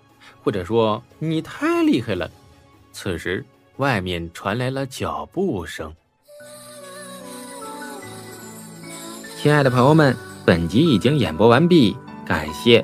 Speaker 1: 或者说你太厉害了。此时，外面传来了脚步声。亲爱的朋友们，本集已经演播完毕，感谢。